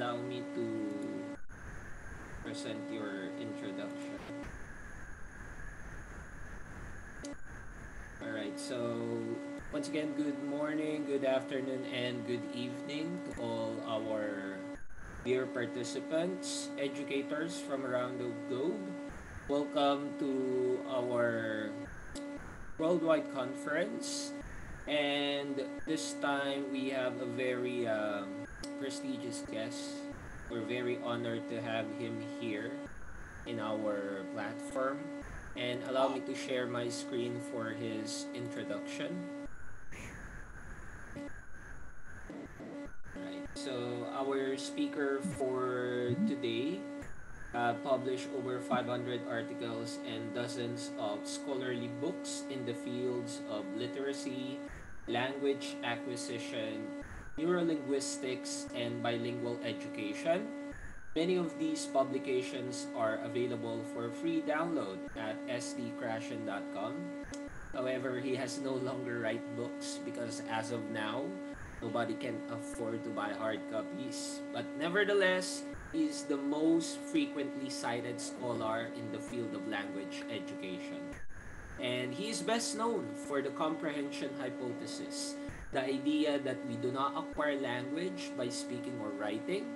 allow me to present your introduction. All right, so once again, good morning, good afternoon, and good evening to all our dear participants, educators from around the globe. Welcome to our worldwide conference. And this time we have a very um, prestigious guest. We're very honored to have him here in our platform. And allow me to share my screen for his introduction. Right. So our speaker for today uh, published over 500 articles and dozens of scholarly books in the fields of literacy, language acquisition, neurolinguistics, and bilingual education. Many of these publications are available for free download at sdkrashen.com. However, he has no longer write books because as of now, nobody can afford to buy hard copies. But nevertheless, he is the most frequently cited scholar in the field of language education. And he is best known for the comprehension hypothesis, the idea that we do not acquire language by speaking or writing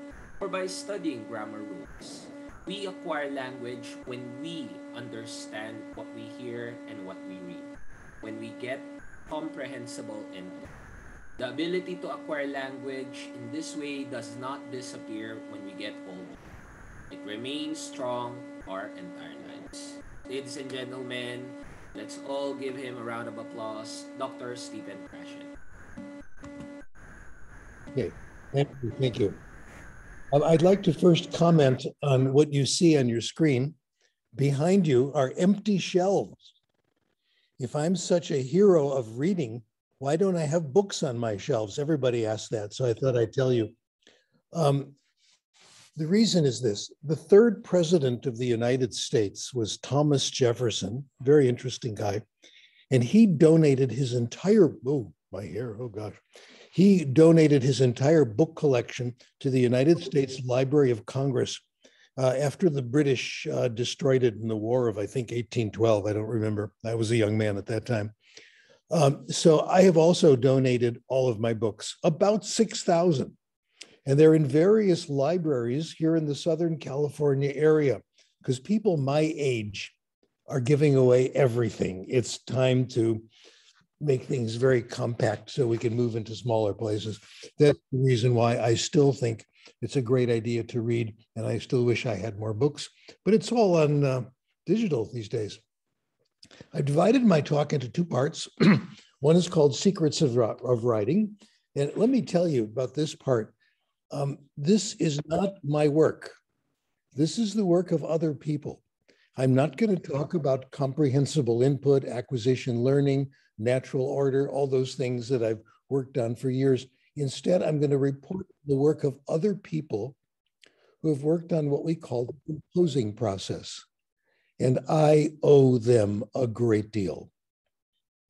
or by studying grammar rules. We acquire language when we understand what we hear and what we read, when we get comprehensible input. The ability to acquire language in this way does not disappear when we get older. It remains strong our entire lives. Ladies and gentlemen, Let's all give him a round of applause. Dr. Stephen Krashen. Okay, thank you. Thank you. Um, I'd like to first comment on what you see on your screen. Behind you are empty shelves. If I'm such a hero of reading, why don't I have books on my shelves? Everybody asks that, so I thought I'd tell you. Um, the reason is this the third president of the United States was Thomas Jefferson, very interesting guy. And he donated his entire, oh, my hair, oh gosh. He donated his entire book collection to the United States Library of Congress uh, after the British uh, destroyed it in the War of, I think, 1812. I don't remember. I was a young man at that time. Um, so I have also donated all of my books, about 6,000. And they're in various libraries here in the Southern California area because people my age are giving away everything. It's time to make things very compact so we can move into smaller places. That's the reason why I still think it's a great idea to read, and I still wish I had more books, but it's all on uh, digital these days. I've divided my talk into two parts. One is called Secrets of, of Writing. And let me tell you about this part um, this is not my work. This is the work of other people. I'm not going to talk about comprehensible input, acquisition learning, natural order, all those things that I've worked on for years. Instead, I'm going to report the work of other people who have worked on what we call the composing process. And I owe them a great deal.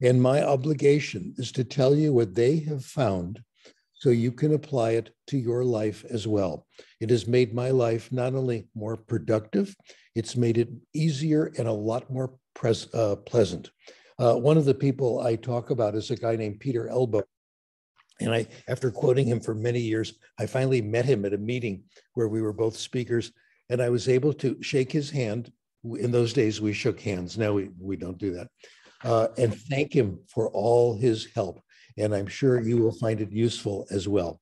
And my obligation is to tell you what they have found so you can apply it to your life as well. It has made my life not only more productive, it's made it easier and a lot more uh, pleasant. Uh, one of the people I talk about is a guy named Peter Elbow. And I, after quoting him for many years, I finally met him at a meeting where we were both speakers, and I was able to shake his hand. In those days, we shook hands. Now we, we don't do that. Uh, and thank him for all his help and I'm sure you will find it useful as well.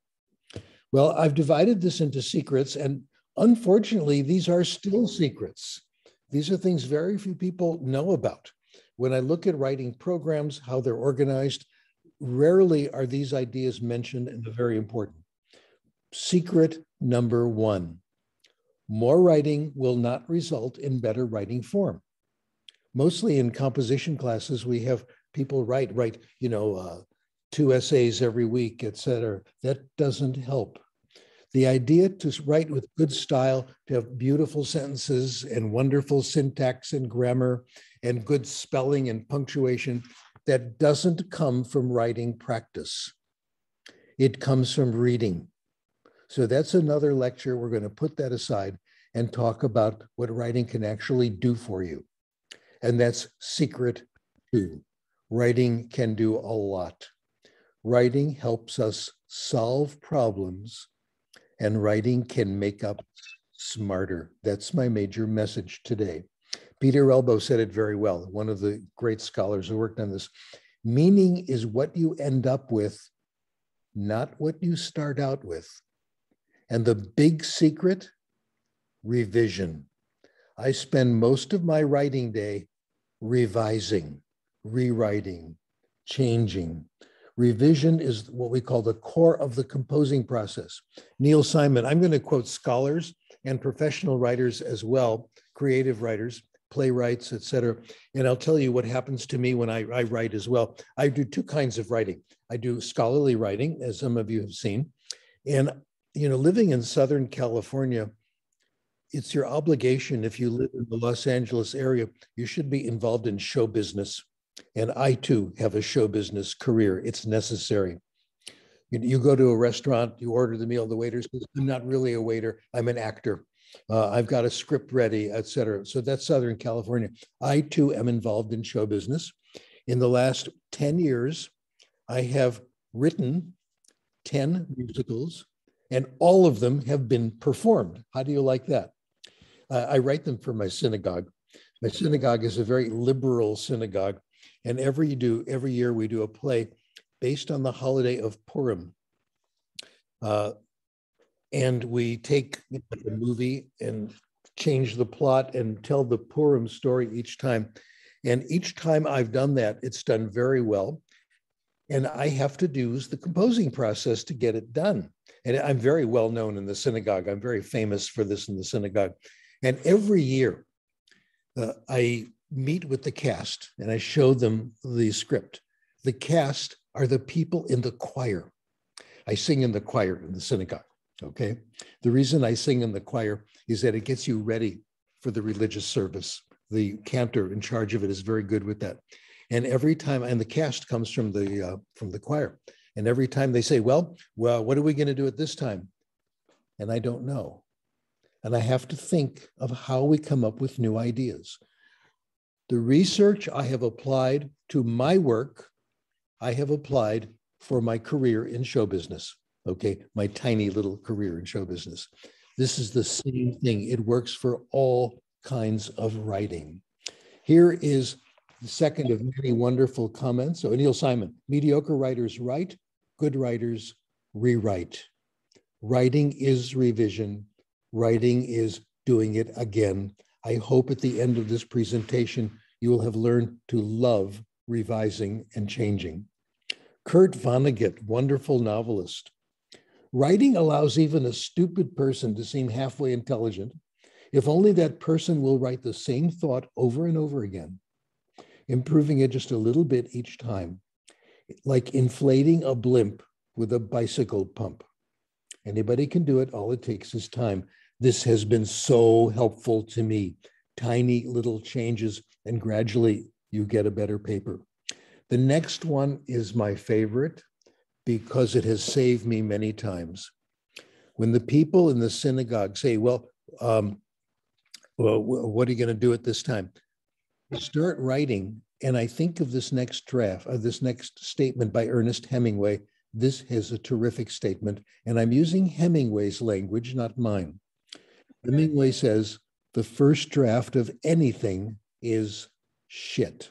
Well, I've divided this into secrets, and unfortunately, these are still secrets. These are things very few people know about. When I look at writing programs, how they're organized, rarely are these ideas mentioned, and they're very important. Secret number one more writing will not result in better writing form. Mostly in composition classes, we have people write, write, you know, uh, two essays every week, et cetera. That doesn't help. The idea to write with good style, to have beautiful sentences and wonderful syntax and grammar and good spelling and punctuation, that doesn't come from writing practice. It comes from reading. So that's another lecture. We're going to put that aside and talk about what writing can actually do for you. And that's secret two. Writing can do a lot. Writing helps us solve problems, and writing can make us smarter. That's my major message today. Peter Elbow said it very well, one of the great scholars who worked on this. Meaning is what you end up with, not what you start out with. And the big secret revision. I spend most of my writing day revising, rewriting, changing. Revision is what we call the core of the composing process. Neil Simon, I'm going to quote scholars and professional writers as well, creative writers, playwrights, etc. And I'll tell you what happens to me when I, I write as well. I do two kinds of writing. I do scholarly writing, as some of you have seen. And, you know, living in Southern California, it's your obligation if you live in the Los Angeles area, you should be involved in show business. And I too have a show business career. It's necessary. You, you go to a restaurant, you order the meal, the waiter says, I'm not really a waiter, I'm an actor. Uh, I've got a script ready, et cetera. So that's Southern California. I too am involved in show business. In the last 10 years, I have written 10 musicals, and all of them have been performed. How do you like that? Uh, I write them for my synagogue. My synagogue is a very liberal synagogue, and every do every year we do a play based on the holiday of Purim. Uh, and we take the movie and change the plot and tell the Purim story each time. And each time I've done that, it's done very well. And I have to do the composing process to get it done. And I'm very well known in the synagogue. I'm very famous for this in the synagogue. And every year, uh, I meet with the cast and I show them the script. The cast are the people in the choir. I sing in the choir in the synagogue. Okay. The reason I sing in the choir is that it gets you ready for the religious service. The cantor in charge of it is very good with that. And every time, and the cast comes from the uh, from the choir, and every time they say, "Well, well, what are we going to do at this time?" And I don't know and I have to think of how we come up with new ideas. The research I have applied to my work, I have applied for my career in show business. Okay, my tiny little career in show business. This is the same thing. It works for all kinds of writing. Here is the second of many wonderful comments. So, Neil Simon mediocre writers write, good writers rewrite. Writing is revision, Writing is doing it again. I hope at the end of this presentation, you will have learned to love revising and changing. Kurt Vonnegut, wonderful novelist. Writing allows even a stupid person to seem halfway intelligent if only that person will write the same thought over and over again, improving it just a little bit each time, like inflating a blimp with a bicycle pump. Anybody can do it. All it takes is time. This has been so helpful to me. Tiny little changes, and gradually you get a better paper. The next one is my favorite because it has saved me many times. When the people in the synagogue say, Well, um, well what are you going to do at this time? Start writing, and I think of this next draft, of this next statement by Ernest Hemingway. This is a terrific statement, and I'm using Hemingway's language, not mine. Hemingway says the first draft of anything is shit.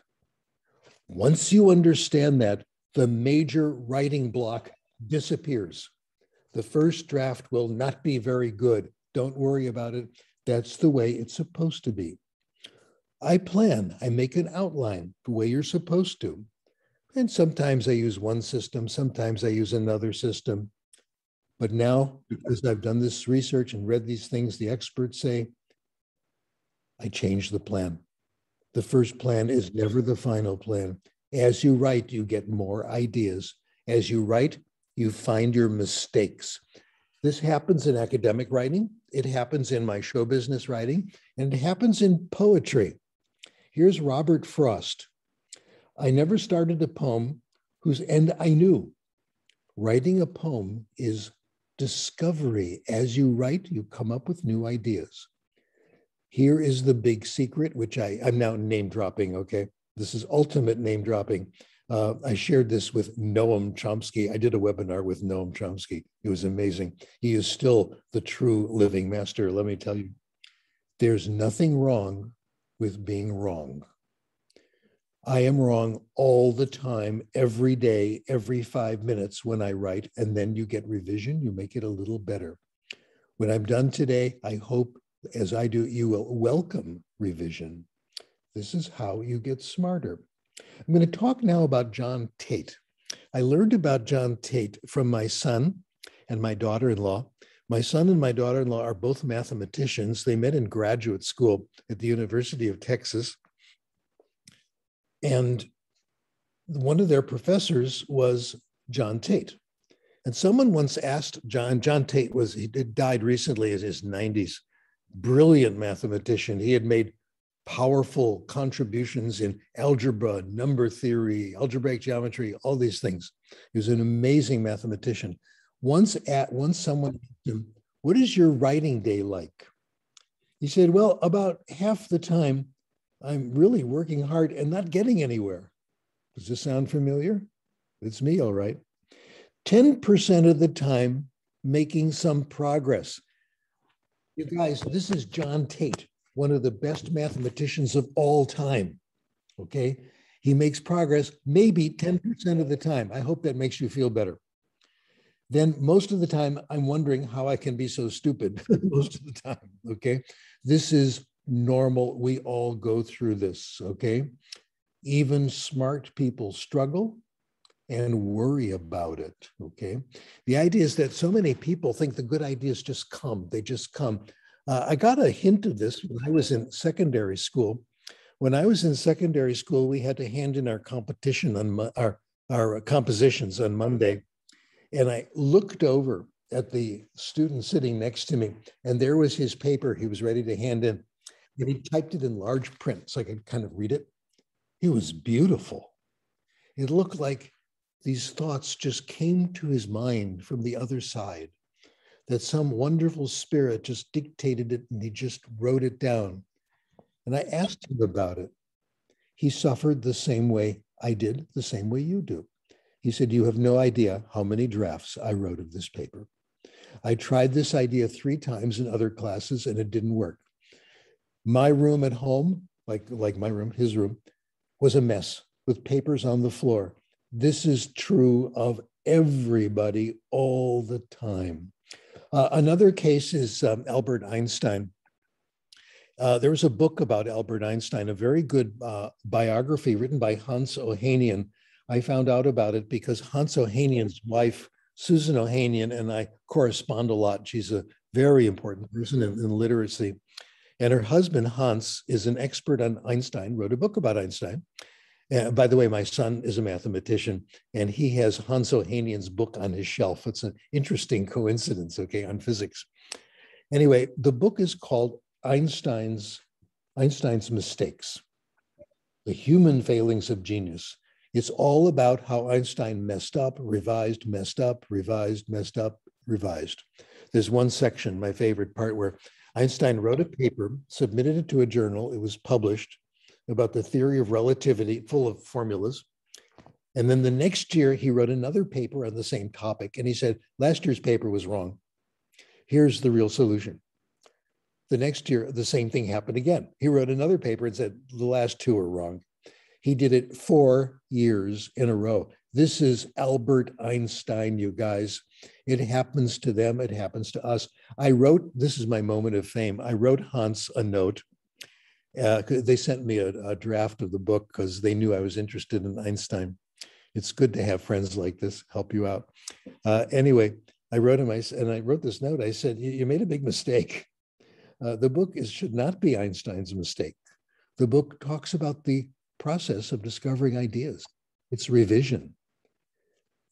Once you understand that, the major writing block disappears. The first draft will not be very good. Don't worry about it. That's the way it's supposed to be. I plan, I make an outline the way you're supposed to. And sometimes I use one system, sometimes I use another system. But now, because I've done this research and read these things the experts say, I change the plan. The first plan is never the final plan. As you write, you get more ideas. As you write, you find your mistakes. This happens in academic writing, it happens in my show business writing, and it happens in poetry. Here's Robert Frost. I never started a poem whose end I knew. Writing a poem is discovery. As you write, you come up with new ideas. Here is the big secret, which I, I'm now name dropping, okay? This is ultimate name dropping. Uh, I shared this with Noam Chomsky. I did a webinar with Noam Chomsky. It was amazing. He is still the true living master. Let me tell you, there's nothing wrong with being wrong. I am wrong all the time, every day, every five minutes when I write, and then you get revision, you make it a little better. When I'm done today, I hope, as I do, you will welcome revision. This is how you get smarter. I'm going to talk now about John Tate. I learned about John Tate from my son and my daughter in law. My son and my daughter in law are both mathematicians. They met in graduate school at the University of Texas. And one of their professors was John Tate. And someone once asked John, John Tate was, he died recently in his 90s, brilliant mathematician. He had made powerful contributions in algebra, number theory, algebraic geometry, all these things. He was an amazing mathematician. Once at once someone asked him, "What is your writing day like?" He said, "Well, about half the time, I'm really working hard and not getting anywhere." Does this sound familiar? It's me, all right. 10% of the time, making some progress. You guys, this is John Tate one of the best mathematicians of all time. Okay. He makes progress maybe 10% of the time. I hope that makes you feel better. Then most of the time, I'm wondering how I can be so stupid most of the time. Okay. This is normal. We all go through this. Okay. Even smart people struggle and worry about it. Okay. The idea is that so many people think the good ideas just come, they just come. Uh, I got a hint of this when I was in secondary school. When I was in secondary school, we had to hand in our competition on our, our compositions on Monday. And I looked over at the student sitting next to me, and there was his paper he was ready to hand in. And he typed it in large print so I could kind of read it. It was beautiful. It looked like these thoughts just came to his mind from the other side that some wonderful spirit just dictated it and he just wrote it down. And I asked him about it. He suffered the same way I did, the same way you do. He said, You have no idea how many drafts I wrote of this paper. I tried this idea three times in other classes and it didn't work. My room at home, like, like my room, his room, was a mess with papers on the floor. This is true of everybody all the time. Uh, another case is um, Albert Einstein. Uh, there was a book about Albert Einstein, a very good uh, biography written by Hans Ohanian. I found out about it because Hans Ohanian's wife, Susan Ohanian, and I correspond a lot. She's a very important person in, in literacy. And her husband, Hans, is an expert on Einstein, wrote a book about Einstein. Uh, by the way, my son is a mathematician, and he has Hans Ohanian's book on his shelf. It's an interesting coincidence, okay, on physics. Anyway, the book is called Einstein's Einstein's Mistakes: The Human Failings of Genius. It's all about how Einstein messed up, revised, messed up, revised, messed up, revised. There's one section, my favorite part, where Einstein wrote a paper, submitted it to a journal, it was published, about the theory of relativity, full of formulas. And then the next year, he wrote another paper on the same topic. And he said, last year's paper was wrong. Here's the real solution. The next year, the same thing happened again. He wrote another paper and said, the last two are wrong. He did it four years in a row. This is Albert Einstein, you guys. It happens to them, it happens to us. I wrote, this is my moment of fame. I wrote Hans a note uh, they sent me a, a draft of the book because they knew I was interested in Einstein. It's good to have friends like this help you out. Uh, anyway, I wrote him, I, and I wrote this note. I said, "You made a big mistake. Uh, the book is should not be Einstein's mistake. The book talks about the process of discovering ideas. It's revision.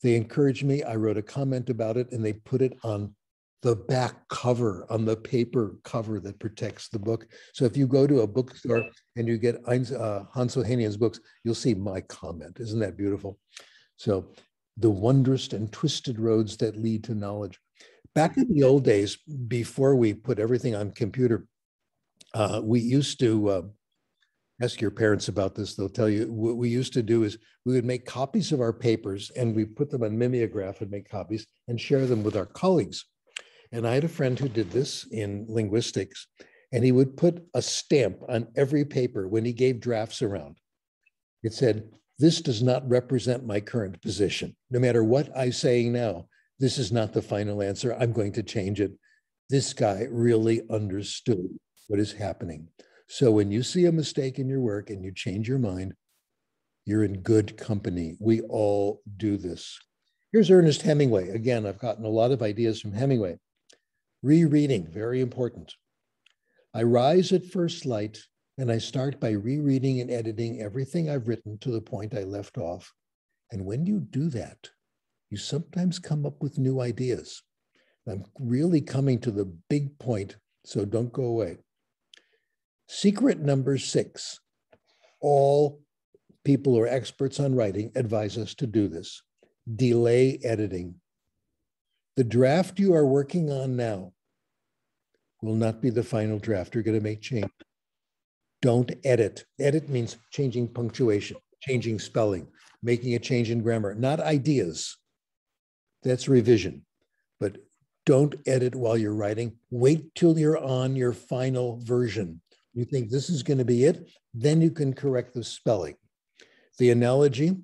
They encouraged me. I wrote a comment about it, and they put it on the back cover on the paper cover that protects the book. So if you go to a bookstore and you get uh, Hans Ohanian's books, you'll see my comment. Isn't that beautiful? So the wondrous and twisted roads that lead to knowledge. Back in the old days, before we put everything on computer, uh, we used to uh, ask your parents about this. They'll tell you what we used to do is we would make copies of our papers and we put them on mimeograph and make copies and share them with our colleagues. And I had a friend who did this in linguistics, and he would put a stamp on every paper when he gave drafts around. It said, This does not represent my current position. No matter what I'm saying now, this is not the final answer. I'm going to change it. This guy really understood what is happening. So when you see a mistake in your work and you change your mind, you're in good company. We all do this. Here's Ernest Hemingway. Again, I've gotten a lot of ideas from Hemingway. Rereading, very important. I rise at first light and I start by rereading and editing everything I've written to the point I left off. And when you do that, you sometimes come up with new ideas. I'm really coming to the big point, so don't go away. Secret number six all people who are experts on writing advise us to do this delay editing. The draft you are working on now will not be the final draft. You're going to make change. Don't edit. Edit means changing punctuation, changing spelling, making a change in grammar, not ideas. That's revision. But don't edit while you're writing. Wait till you're on your final version. You think this is going to be it, then you can correct the spelling. The analogy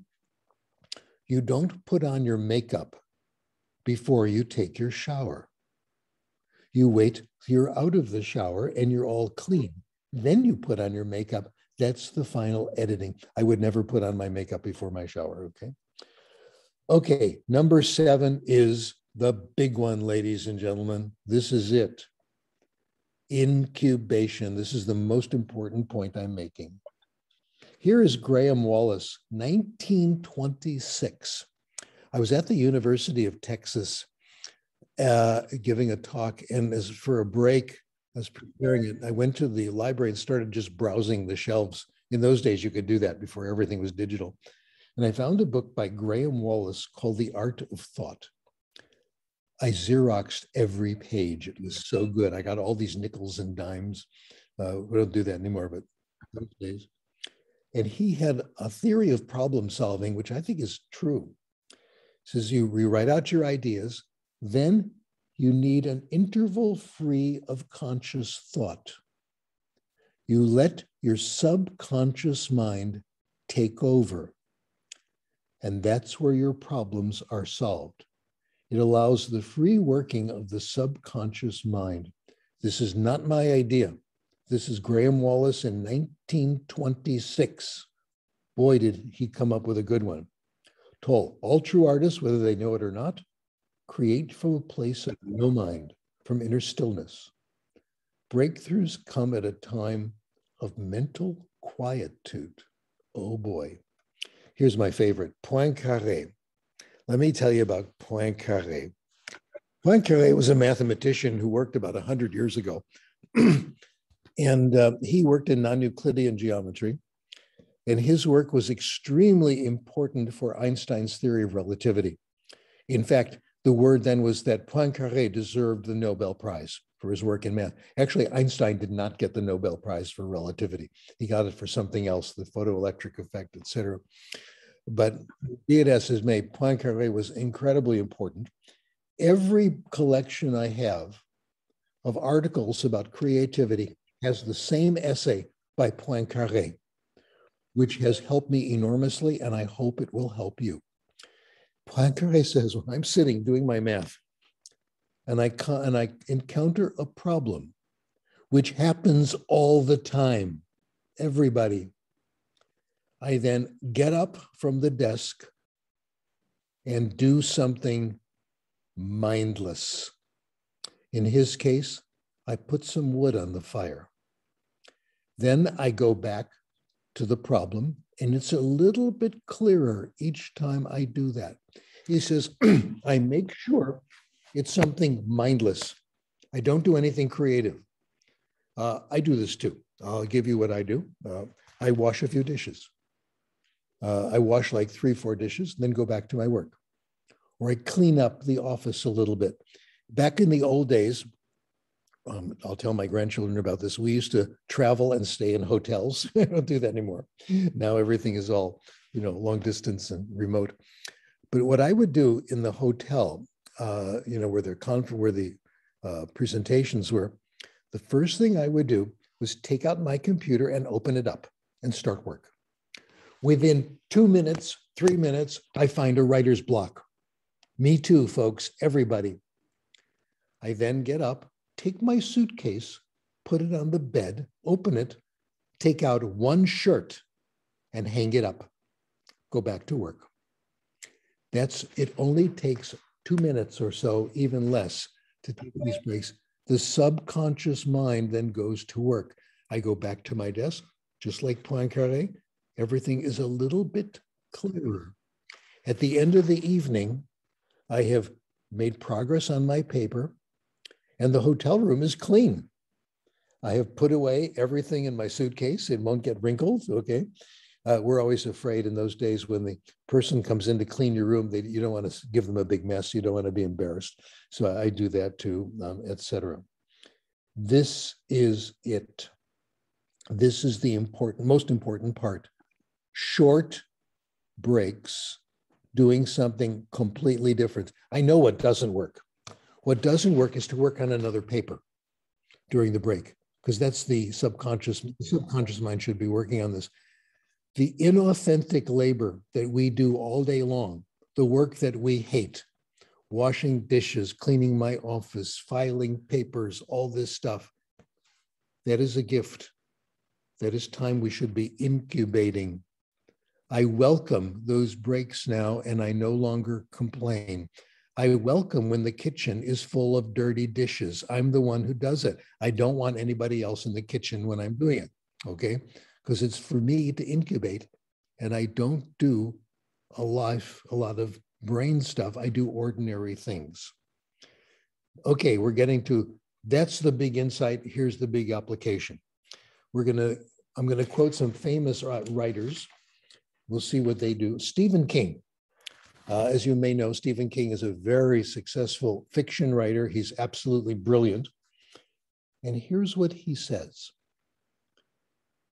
you don't put on your makeup before you take your shower. You wait you're out of the shower and you're all clean. Then you put on your makeup. That's the final editing. I would never put on my makeup before my shower. Okay. Okay. Number seven is the big one, ladies and gentlemen. This is it. Incubation. This is the most important point I'm making. Here is Graham Wallas, 1926. I was at the University of Texas uh, giving a talk. And as for a break, I was preparing it. I went to the library and started just browsing the shelves. In those days, you could do that before everything was digital. And I found a book by Graham Wallas called The Art of Thought. I Xeroxed every page. It was so good. I got all these nickels and dimes. Uh, we don't do that anymore, but those days. And he had a theory of problem solving, which I think is true. Says you rewrite out your ideas, then you need an interval free of conscious thought. You let your subconscious mind take over. And that's where your problems are solved. It allows the free working of the subconscious mind. This is not my idea. This is Graham Wallas in 1926. Boy, did he come up with a good one. Told all true artists, whether they know it or not, create from a place of no mind, from inner stillness. Breakthroughs come at a time of mental quietude. Oh boy. Here's my favorite Poincaré. Let me tell you about Poincaré. Poincaré was a mathematician who worked about 100 years ago. and uh, he worked in non Euclidean geometry. And his work was extremely important for Einstein's theory of relativity. In fact, the word then was that Poincaré deserved the Nobel Prize for his work in math. Actually, Einstein did not get the Nobel Prize for relativity. He got it for something else, the photoelectric effect, et cetera. But be it as it may, Poincaré was incredibly important. Every collection I have of articles about creativity has the same essay by Poincaré, which has helped me enormously, and I hope it will help you. Poincaré says, when I'm sitting doing my math and I, and I encounter a problem, which happens all the time, everybody, I then get up from the desk and do something mindless. In his case, I put some wood on the fire. Then I go back to the problem and it's a little bit clearer each time I do that. He says, I make sure it's something mindless. I don't do anything creative. Uh, I do this too. I'll give you what I do. Uh, I wash a few dishes. Uh, I wash like three, four dishes, then go back to my work. Or I clean up the office a little bit. Back in the old days, um, I'll tell my grandchildren about this. We used to travel and stay in hotels. I don't do that anymore. Now everything is all, you know, long distance and remote. But what I would do in the hotel, uh, you know, where the conf- where the uh, presentations were, the first thing I would do was take out my computer and open it up and start work. Within two minutes, three minutes, I find a writer's block. Me too, folks, everybody. I then get up, take my suitcase, put it on the bed, open it, take out one shirt and hang it up. Go back to work. That's it only takes two minutes or so, even less, to take these breaks. The subconscious mind then goes to work. I go back to my desk, just like Poincaré. Everything is a little bit clearer. At the end of the evening, I have made progress on my paper, and the hotel room is clean. I have put away everything in my suitcase. It won't get wrinkled. Okay. Uh, we're always afraid in those days when the person comes in to clean your room, they, you don't want to give them a big mess. You don't want to be embarrassed. So I do that too, um, etc. This is it. This is the important, most important part. Short breaks, doing something completely different. I know what doesn't work. What doesn't work is to work on another paper during the break, because that's the subconscious, the subconscious mind should be working on this the inauthentic labor that we do all day long, the work that we hate, washing dishes, cleaning my office, filing papers, all this stuff, that is a gift. That is time we should be incubating. I welcome those breaks now, and I no longer complain. I welcome when the kitchen is full of dirty dishes. I'm the one who does it. I don't want anybody else in the kitchen when I'm doing it. Okay because it's for me to incubate and I don't do a life, a lot of brain stuff. I do ordinary things. Okay, we're getting to that's the big insight. Here's the big application. We're gonna, I'm gonna quote some famous writers. We'll see what they do. Stephen King. Uh, as you may know, Stephen King is a very successful fiction writer. He's absolutely brilliant. And here's what he says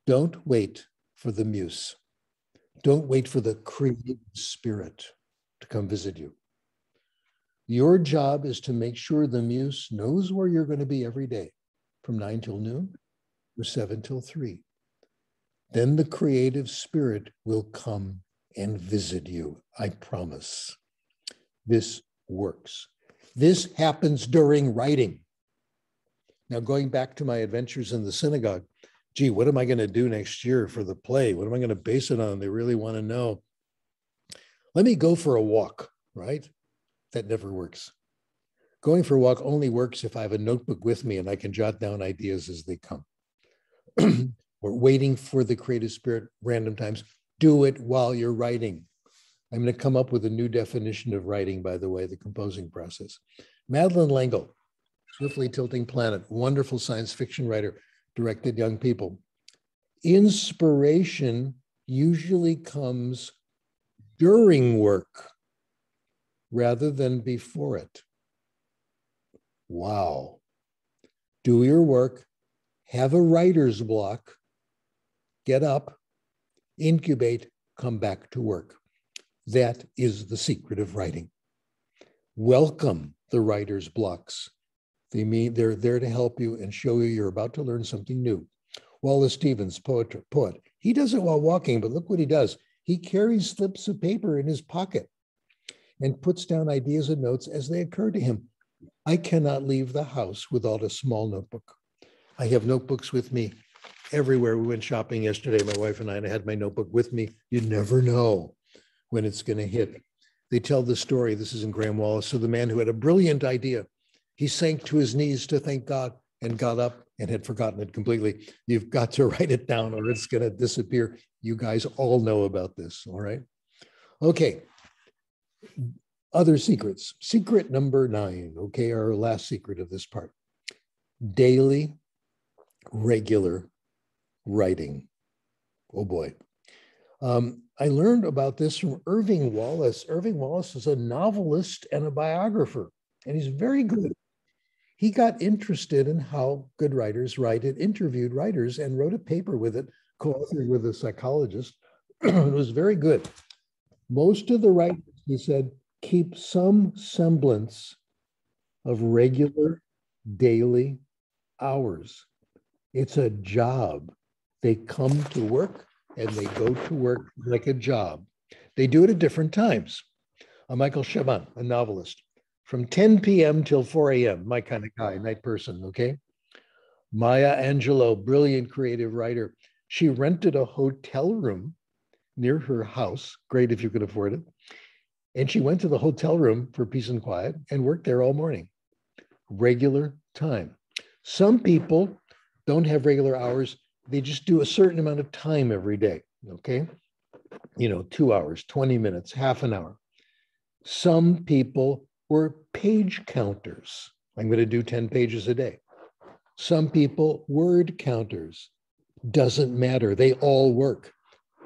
don't wait for the muse. Don't wait for the creative spirit to come visit you. Your job is to make sure the muse knows where you're going to be every day from nine till noon or seven till three. Then the creative spirit will come and visit you. I promise. This works. This happens during writing. Now, going back to my adventures in the synagogue, gee, what am I going to do next year for the play? What am I going to base it on? They really want to know. Let me go for a walk, right? That never works. Going for a walk only works if I have a notebook with me and I can jot down ideas as they come. We're waiting for the creative spirit random times. Do it while you're writing. I'm going to come up with a new definition of writing, by the way, the composing process. Madeleine L'Engle, Swiftly Tilting Planet, wonderful science fiction writer, directed young people. Inspiration usually comes during work rather than before it. Wow. Do your work, have a writer's block, get up, incubate, come back to work. That is the secret of writing. Welcome the writer's blocks. They mean they're there to help you and show you you're about to learn something new. Wallace Stevens, poet, poet, he does it while walking, but look what he does. He carries slips of paper in his pocket and puts down ideas and notes as they occur to him. I cannot leave the house without a small notebook. I have notebooks with me everywhere. We went shopping yesterday, my wife and I, and I had my notebook with me. You never know when it's going to hit. They tell the story. This is in Graham Wallas. So the man who had a brilliant idea he sank to his knees to thank God and got up and had forgotten it completely. You've got to write it down or it's going to disappear. You guys all know about this, all right? Okay. Other secrets. Secret number nine, okay, our last secret of this part. Daily, regular writing. Oh boy. Um, I learned about this from Irving Wallace. Irving Wallace is a novelist and a biographer, and he's very good he got interested in how good writers write it, interviewed writers, and wrote a paper with it, co-authored with a psychologist. it was very good. Most of the writers, he said, keep some semblance of regular daily hours. It's a job. They come to work and they go to work like a job. They do it at different times. Uh, Michael Chabon, a novelist, from 10 p.m. till 4 a.m., my kind of guy, night person, okay? Maya Angelou, brilliant creative writer. She rented a hotel room near her house. Great if you could afford it. And she went to the hotel room for peace and quiet and worked there all morning. Regular time. Some people don't have regular hours, they just do a certain amount of time every day. Okay. You know, two hours, 20 minutes, half an hour. Some people were page counters. I'm going to do 10 pages a day. Some people, word counters. Doesn't matter. They all work.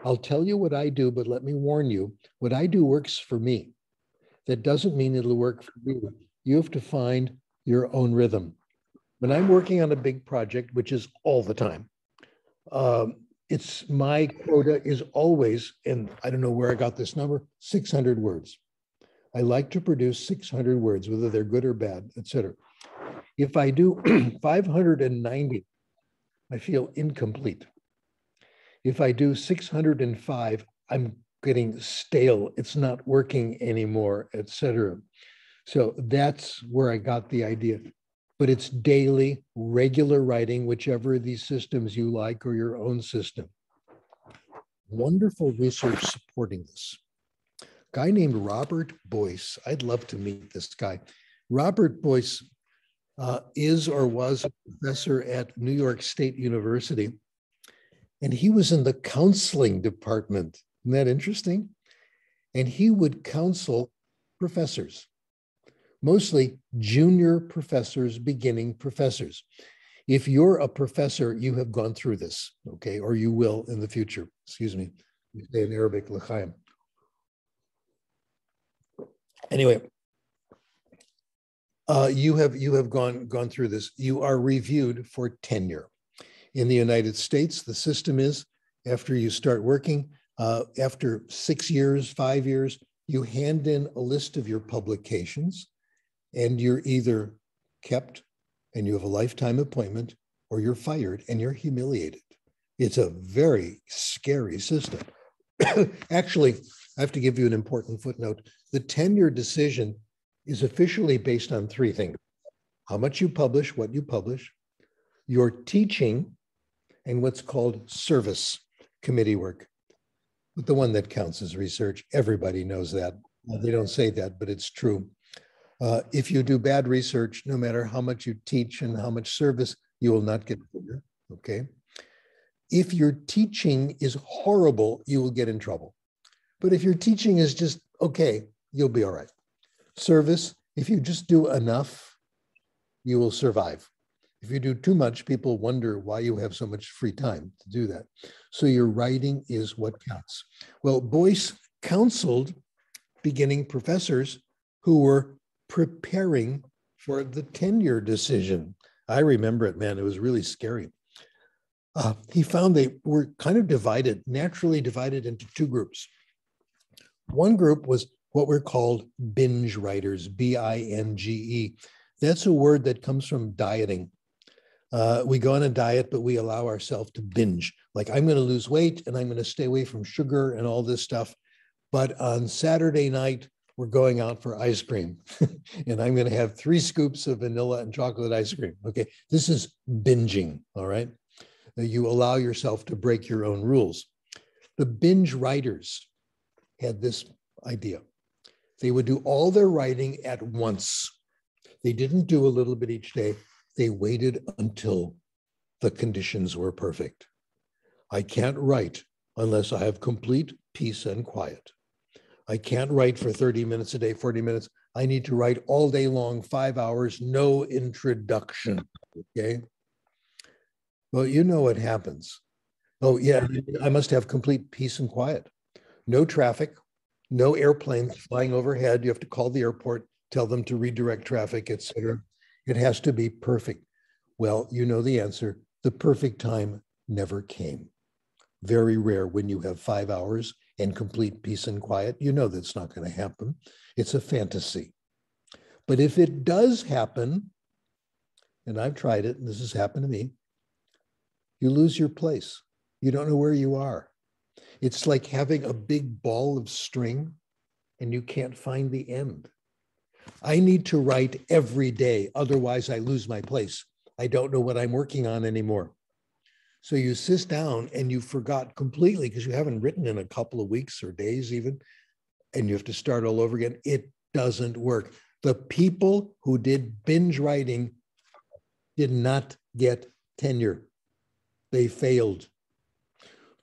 I'll tell you what I do, but let me warn you what I do works for me. That doesn't mean it'll work for you. You have to find your own rhythm. When I'm working on a big project, which is all the time, um, it's my quota is always, and I don't know where I got this number, 600 words. I like to produce 600 words, whether they're good or bad, etc. If I do 590, I feel incomplete. If I do 605, I'm getting stale. It's not working anymore, etc. So that's where I got the idea. But it's daily, regular writing, whichever of these systems you like or your own system. Wonderful research supporting this. Guy named Robert Boice. I'd love to meet this guy. Robert Boice uh, is or was a professor at New York State University, and he was in the counseling department. Isn't that interesting? And he would counsel professors, mostly junior professors, beginning professors. If you're a professor, you have gone through this, okay, or you will in the future. Excuse me. in Arabic, l'chaim. Anyway, uh, you have you have gone gone through this. You are reviewed for tenure. In the United States, the system is after you start working, uh, after six years, five years, you hand in a list of your publications, and you're either kept and you have a lifetime appointment, or you're fired and you're humiliated. It's a very scary system. Actually, I have to give you an important footnote. The tenure decision is officially based on three things how much you publish, what you publish, your teaching, and what's called service committee work. But the one that counts is research. Everybody knows that. They don't say that, but it's true. Uh, if you do bad research, no matter how much you teach and how much service, you will not get tenure. Okay. If your teaching is horrible, you will get in trouble. But if your teaching is just okay, you'll be all right. Service, if you just do enough, you will survive. If you do too much, people wonder why you have so much free time to do that. So your writing is what counts. Well, Boice counseled beginning professors who were preparing for the tenure decision. I remember it, man. It was really scary. Uh, he found they were kind of divided, naturally divided into two groups. One group was what were called binge writers, B I N G E. That's a word that comes from dieting. Uh, we go on a diet, but we allow ourselves to binge. Like, I'm going to lose weight and I'm going to stay away from sugar and all this stuff. But on Saturday night, we're going out for ice cream and I'm going to have three scoops of vanilla and chocolate ice cream. Okay. This is binging. All right. Uh, you allow yourself to break your own rules. The binge writers had this idea. They would do all their writing at once. They didn't do a little bit each day. They waited until the conditions were perfect. I can't write unless I have complete peace and quiet. I can't write for 30 minutes a day, 40 minutes. I need to write all day long, five hours, no introduction. Okay. Well, you know what happens. Oh, yeah, I must have complete peace and quiet. No traffic, no airplanes flying overhead. You have to call the airport, tell them to redirect traffic, etc. It has to be perfect. Well, you know the answer. The perfect time never came. Very rare when you have five hours and complete peace and quiet. You know that's not going to happen. It's a fantasy. But if it does happen, and I've tried it, and this has happened to me, you lose your place. You don't know where you are. It's like having a big ball of string and you can't find the end. I need to write every day, otherwise, I lose my place. I don't know what I'm working on anymore. So you sit down and you forgot completely because you haven't written in a couple of weeks or days, even, and you have to start all over again. It doesn't work. The people who did binge writing did not get tenure, they failed.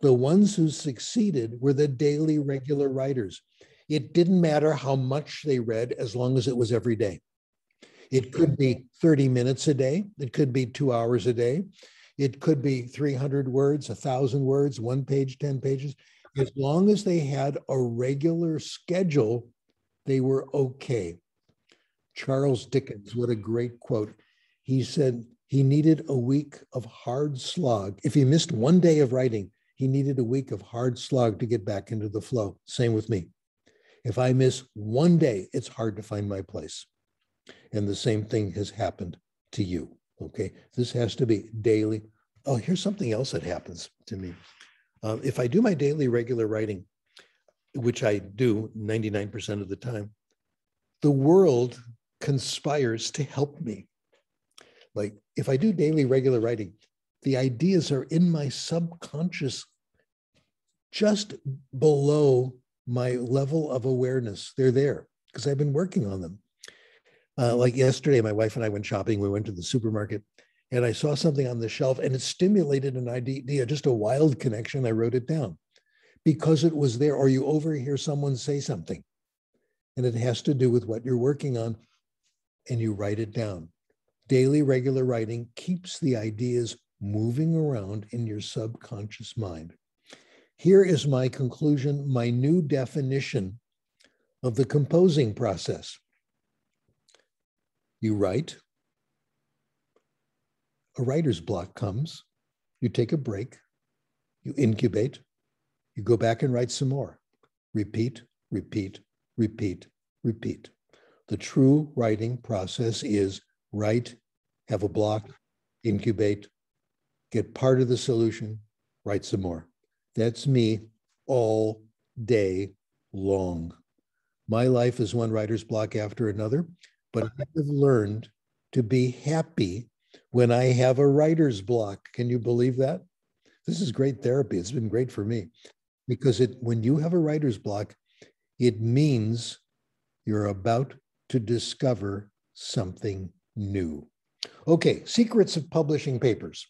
The ones who succeeded were the daily regular writers. It didn't matter how much they read as long as it was every day. It could be 30 minutes a day, it could be two hours a day, it could be 300 words, 1,000 words, one page, 10 pages. As long as they had a regular schedule, they were okay. Charles Dickens, what a great quote. He said he needed a week of hard slog. If he missed one day of writing, he needed a week of hard slog to get back into the flow. Same with me. If I miss one day, it's hard to find my place. And the same thing has happened to you. Okay. This has to be daily. Oh, here's something else that happens to me. Uh, if I do my daily regular writing, which I do 99% of the time, the world conspires to help me. Like if I do daily regular writing, the ideas are in my subconscious, just below my level of awareness. They're there because I've been working on them. Uh, like yesterday, my wife and I went shopping. We went to the supermarket and I saw something on the shelf and it stimulated an idea, just a wild connection. I wrote it down because it was there, or you overhear someone say something and it has to do with what you're working on and you write it down. Daily regular writing keeps the ideas moving around in your subconscious mind. Here is my conclusion, my new definition of the composing process. You write, a writer's block comes, you take a break, you incubate, you go back and write some more. Repeat, repeat, repeat, repeat. The true writing process is write, have a block, incubate, get part of the solution, write some more. That's me all day long. My life is one writer's block after another, but I have learned to be happy when I have a writer's block. Can you believe that? This is great therapy. It's been great for me because it when you have a writer's block, it means you're about to discover something new. Okay, secrets of publishing papers.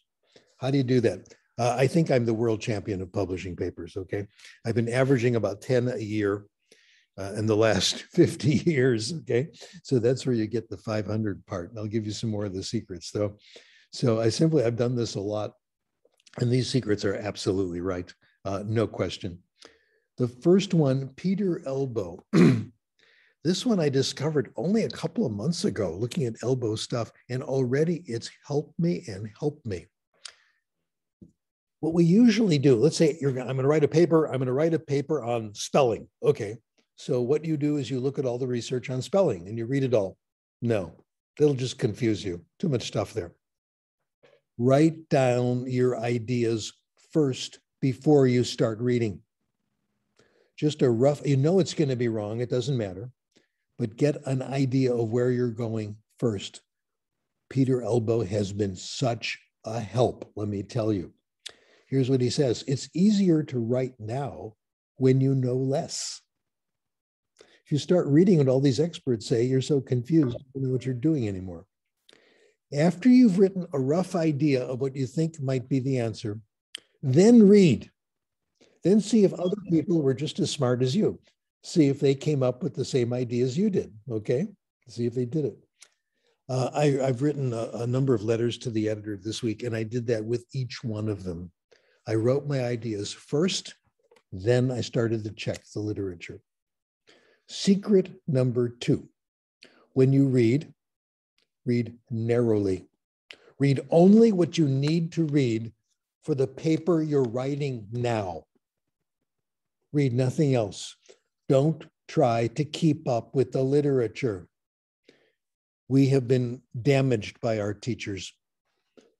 How do you do that? Uh, I think I'm the world champion of publishing papers. Okay. I've been averaging about 10 a year uh, in the last 50 years. Okay. So that's where you get the 500 part. And I'll give you some more of the secrets though. So I simply, I've done this a lot. And these secrets are absolutely right. Uh, no question. The first one, Peter Elbow. this one I discovered only a couple of months ago looking at elbow stuff, and already it's helped me and helped me what we usually do, let's say you're, I'm going to write a paper, I'm going to write a paper on spelling. Okay. So what you do is you look at all the research on spelling and you read it all. No, it'll just confuse you. Too much stuff there. Write down your ideas first before you start reading. Just a rough, you know it's going to be wrong, it doesn't matter, but get an idea of where you're going first. Peter Elbow has been such a help, let me tell you. Here's what he says It's easier to write now when you know less. If you start reading what all these experts say, you're so confused, you don't know what you're doing anymore. After you've written a rough idea of what you think might be the answer, then read. Then see if other people were just as smart as you. See if they came up with the same ideas you did. Okay. See if they did it. Uh, I, have written a, a number of letters to the editor this week, and I did that with each one of them. I wrote my ideas first, then I started to check the literature. Secret number two when you read, read narrowly. Read only what you need to read for the paper you're writing now. Read nothing else. Don't try to keep up with the literature. We have been damaged by our teachers.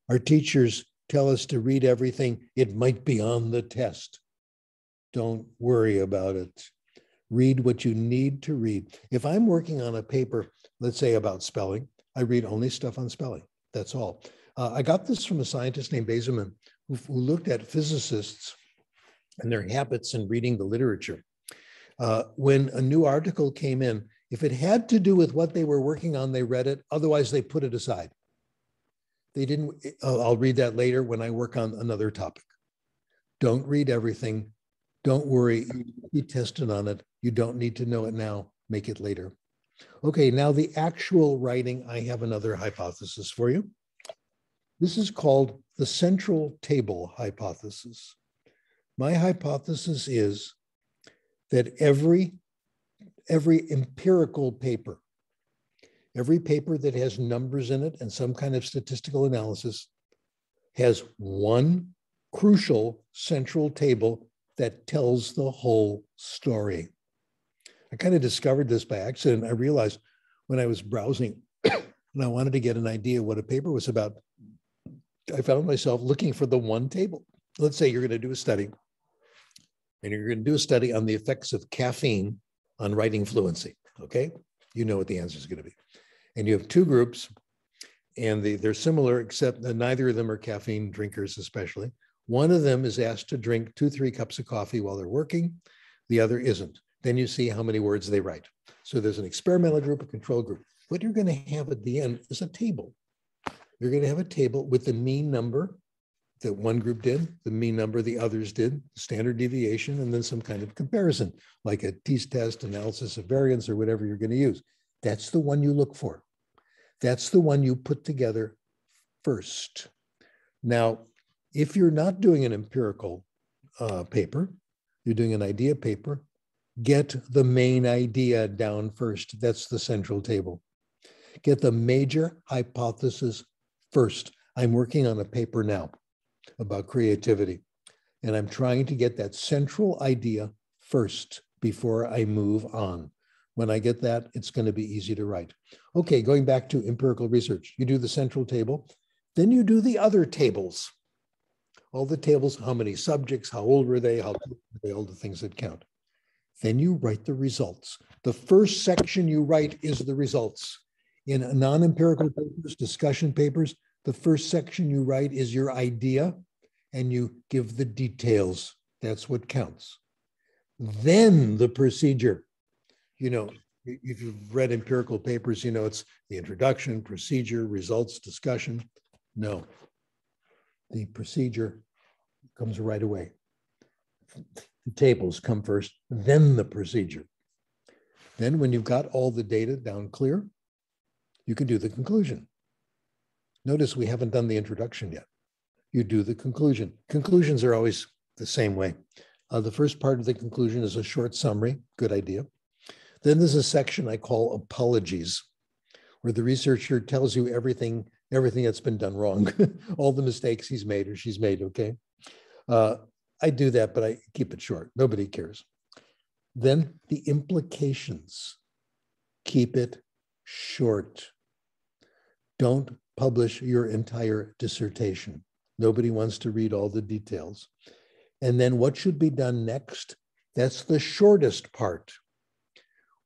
Our teachers tell us to read everything. It might be on the test. Don't worry about it. Read what you need to read. If I'm working on a paper, let's say about spelling, I read only stuff on spelling. That's all. Uh, I got this from a scientist named Bazerman who, who, looked at physicists and their habits in reading the literature. Uh, when a new article came in, if it had to do with what they were working on, they read it. Otherwise, they put it aside. They didn't. Uh, I'll read that later when I work on another topic. Don't read everything. Don't worry. you tested on it. You don't need to know it now. Make it later. Okay, now the actual writing, I have another hypothesis for you. This is called the central table hypothesis. My hypothesis is that every, every empirical paper, every paper that has numbers in it and some kind of statistical analysis has one crucial central table that tells the whole story. I kind of discovered this by accident. I realized when I was browsing and I wanted to get an idea what a paper was about, I found myself looking for the one table. Let's say you're going to do a study, and you're going to do a study on the effects of caffeine on writing fluency. Okay, you know what the answer is going to be. And you have two groups, and the, they're similar, except that neither of them are caffeine drinkers, especially. One of them is asked to drink two, three cups of coffee while they're working, the other isn't. Then you see how many words they write. So there's an experimental group, a control group. What you're going to have at the end is a table. You're going to have a table with the mean number that one group did, the mean number the others did, standard deviation, and then some kind of comparison, like a t-test, analysis of variance, or whatever you're going to use. That's the one you look for. That's the one you put together first. Now, if you're not doing an empirical uh, paper, you're doing an idea paper, get the main idea down first. That's the central table. Get the major hypothesis first. I'm working on a paper now about creativity, and I'm trying to get that central idea first before I move on. When I get that, it's going to be easy to write. Okay, going back to empirical research, you do the central table, then you do the other tables. All the tables, how many subjects, how old were they, how were they, all the things that count. Then you write the results. The first section you write is the results. In non-empirical papers, discussion papers, the first section you write is your idea and you give the details. That's what counts. Then the procedure. You know, if you've read empirical papers, you know it's the introduction, procedure, results, discussion. No, the procedure comes right away the tables come first, then the procedure. Then, when you've got all the data down clear, you can do the conclusion. Notice we haven't done the introduction yet. You do the conclusion. Conclusions are always the same way. Uh, the first part of the conclusion is a short summary, good idea. Then there's a section I call apologies, where the researcher tells you everything, everything that's been done wrong, all the mistakes he's made or she's made, okay? Uh, I do that, but I keep it short. Nobody cares. Then the implications. Keep it short. Don't publish your entire dissertation. Nobody wants to read all the details. And then what should be done next? That's the shortest part.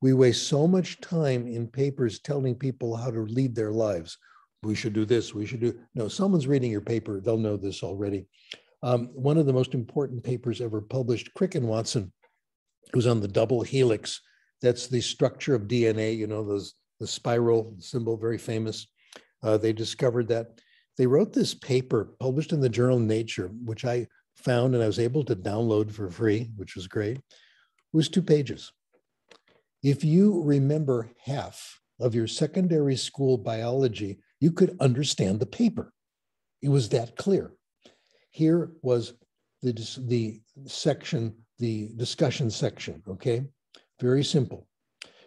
We waste so much time in papers telling people how to lead their lives. We should do this, we should do. No, someone's reading your paper, they'll know this already. Um, one of the most important papers ever published, Crick and Watson, who's on the double helix. That's the structure of DNA, you know, those the spiral symbol, very famous. Uh, they discovered that. They wrote this paper published in the journal Nature, which I found and I was able to download for free, which was great. It was two pages. If you remember half of your secondary school biology, you could understand the paper. It was that clear. Here was the, the section, the discussion section, okay? Very simple.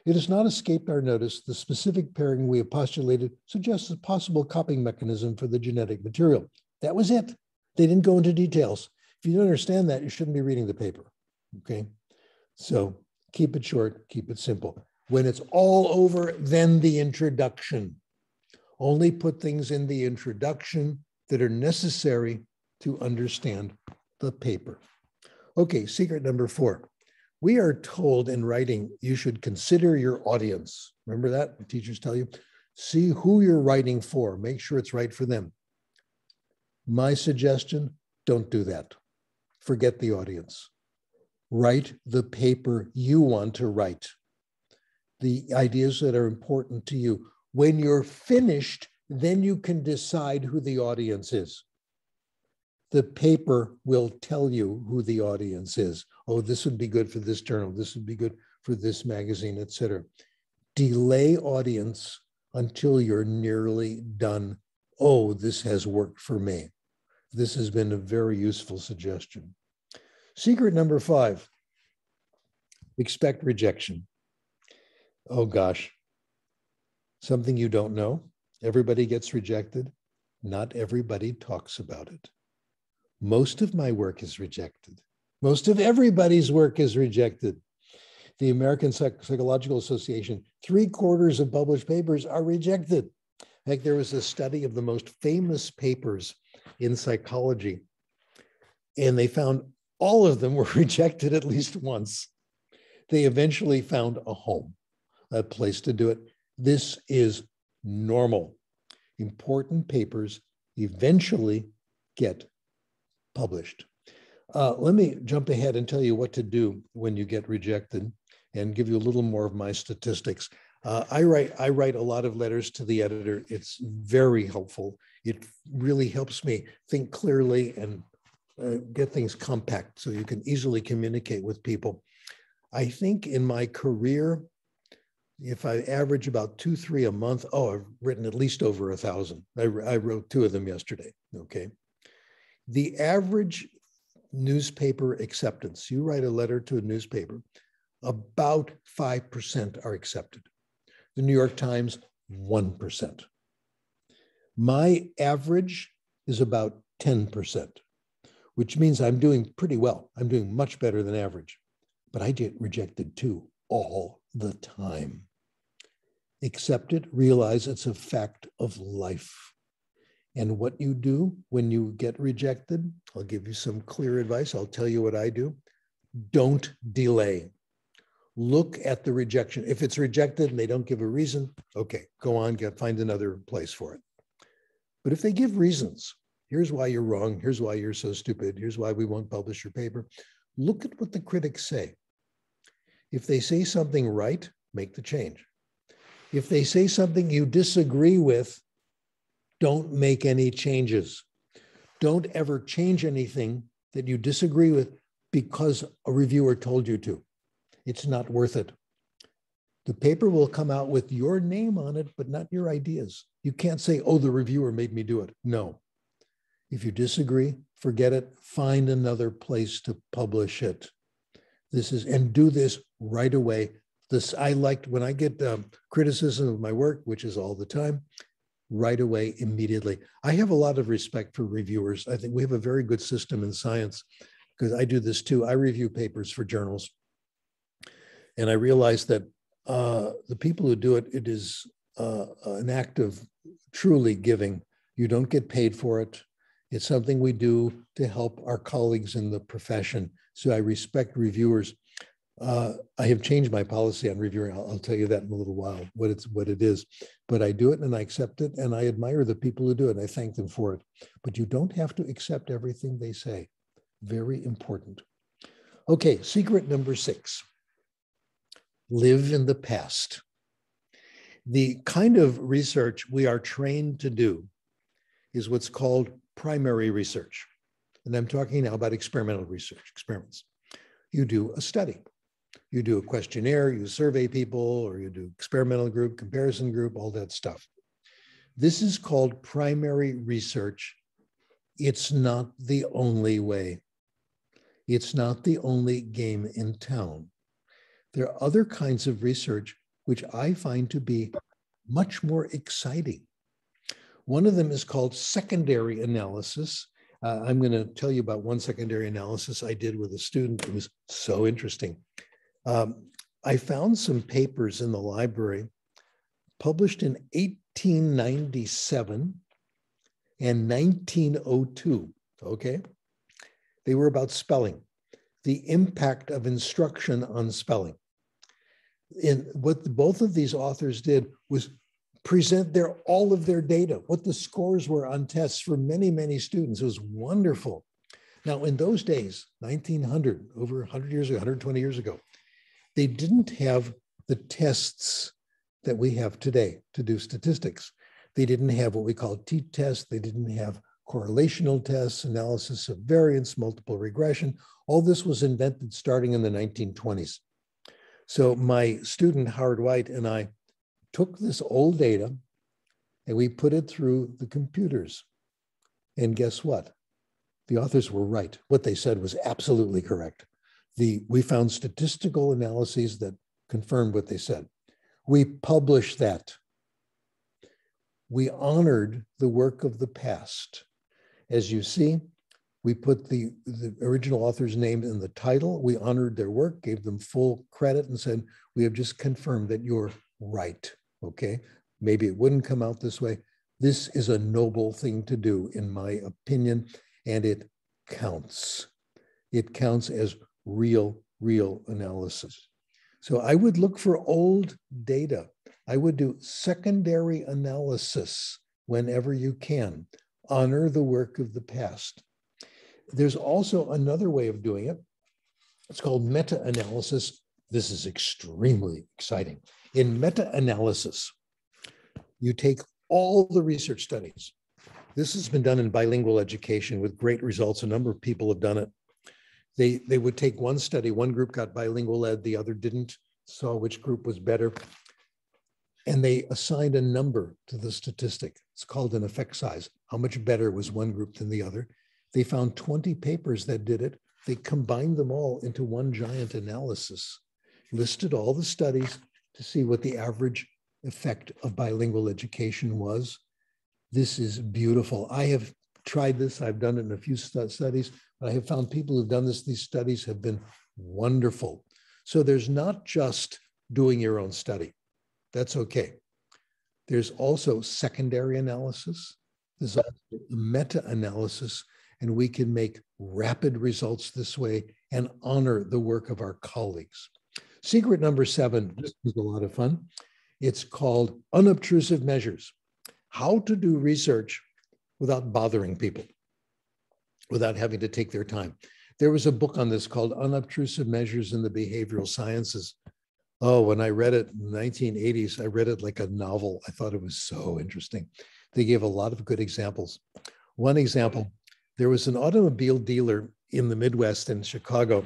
It has not escaped our notice the specific pairing we have postulated suggests a possible copying mechanism for the genetic material. That was it. They didn't go into details. If you don't understand that, you shouldn't be reading the paper. Okay. So keep it short, keep it simple. When it's all over, then the introduction. Only put things in the introduction that are necessary to understand the paper. Okay, secret number four. We are told in writing you should consider your audience. Remember that? The teachers tell you. See who you're writing for, make sure it's right for them. My suggestion don't do that. Forget the audience. Write the paper you want to write, the ideas that are important to you. When you're finished, then you can decide who the audience is. The paper will tell you who the audience is. Oh, this would be good for this journal. This would be good for this magazine, etc. Delay audience until you're nearly done. Oh, this has worked for me. This has been a very useful suggestion. Secret number five expect rejection. Oh gosh, something you don't know. Everybody gets rejected. Not everybody talks about it. Most of my work is rejected. Most of everybody's work is rejected. The American Psych- Psychological Association, three quarters of published papers are rejected. In fact, there was a study of the most famous papers in psychology, and they found all of them were rejected at least once. They eventually found a home, a place to do it. This is normal. Important papers eventually get published. Uh, let me jump ahead and tell you what to do when you get rejected and give you a little more of my statistics. Uh, I write I write a lot of letters to the editor. It's very helpful. It really helps me think clearly and uh, get things compact so you can easily communicate with people. I think in my career, if I average about two, three a month, oh, I've written at least over a thousand. I, I wrote two of them yesterday. Okay. The average newspaper acceptance, you write a letter to a newspaper, about 5% are accepted. The New York Times, 1%. My average is about 10%, which means I'm doing pretty well. I'm doing much better than average, but I get rejected too all the time. Accept it, realize it's a fact of life. And what you do when you get rejected, I'll give you some clear advice. I'll tell you what I do. Don't delay. Look at the rejection. If it's rejected and they don't give a reason, okay, go on, get find another place for it. But if they give reasons, here's why you're wrong, here's why you're so stupid, here's why we won't publish your paper, look at what the critics say. If they say something right, make the change. If they say something you disagree with, don't make any changes. Don't ever change anything that you disagree with because a reviewer told you to. It's not worth it. The paper will come out with your name on it, but not your ideas. You can't say, oh, the reviewer made me do it. No. If you disagree, forget it. Find another place to publish it. This is, and do this right away. This, I liked when I get um, criticism of my work, which is all the time, right away, immediately. I have a lot of respect for reviewers. I think we have a very good system in science because I do this too. I review papers for journals. And I realize that uh, the people who do it, it is uh, an act of truly giving. You don't get paid for it. It's something we do to help our colleagues in the profession. So I respect reviewers. Uh, I have changed my policy on reviewing. I'll, I'll, tell you that in a little while, what it's what it is. But I do it and I accept it, and I admire the people who do it. I thank them for it. But you don't have to accept everything they say. Very important. Okay, secret number six live in the past. The kind of research we are trained to do is what's called primary research. And I'm talking now about experimental research, experiments. You do a study, you do a questionnaire, you survey people, or you do experimental group, comparison group, all that stuff. This is called primary research. It's not the only way. It's not the only game in town. There are other kinds of research which I find to be much more exciting. One of them is called secondary analysis. Uh, I'm going to tell you about one secondary analysis I did with a student. It was so interesting. Um, I found some papers in the library published in 1897 and 1902. Okay. They were about spelling, the impact of instruction on spelling. And what both of these authors did was present their all of their data, what the scores were on tests for many, many students. It was wonderful. Now, in those days, 1900, over 100 years ago, 120 years ago, they didn't have the tests that we have today to do statistics. They didn't have what we call t-tests. They didn't have correlational tests, analysis of variance, multiple regression. All this was invented starting in the 1920s. So my student, Howard White, and I took this old data and we put it through the computers. And guess what? The authors were right. What they said was absolutely correct. The, we found statistical analyses that confirmed what they said. We published that. We honored the work of the past. As you see, we put the, the original author's name in the title. We honored their work, gave them full credit, and said, We have just confirmed that you're right. Okay. Maybe it wouldn't come out this way. This is a noble thing to do, in my opinion, and it counts. It counts as real, real analysis. So I would look for old data. I would do secondary analysis whenever you can. Honor the work of the past. There's also another way of doing it. It's called meta analysis. This is extremely exciting. In meta analysis, you take all the research studies. This has been done in bilingual education with great results. A number of people have done it they they would take one study one group got bilingual ed the other didn't saw which group was better. And they assigned a number to the statistic. It's called an effect size. How much better was one group than the other? They found 20 papers that did it. They combined them all into one giant analysis listed all the studies to see what the average effect of bilingual education was. This is beautiful. I have tried this. I've done it in a few studies I have found people who've done this, these studies have been wonderful. So there's not just doing your own study. That's okay. There's also secondary analysis. There's also meta analysis, and we can make rapid results this way and honor the work of our colleagues. Secret number seven, this is a lot of fun. It's called unobtrusive measures how to do research without bothering people without having to take their time. There was a book on this called Unobtrusive Measures in the Behavioral Sciences. Oh, when I read it in the 1980s, I read it like a novel. I thought it was so interesting. They gave a lot of good examples. One example, there was an automobile dealer in the Midwest in Chicago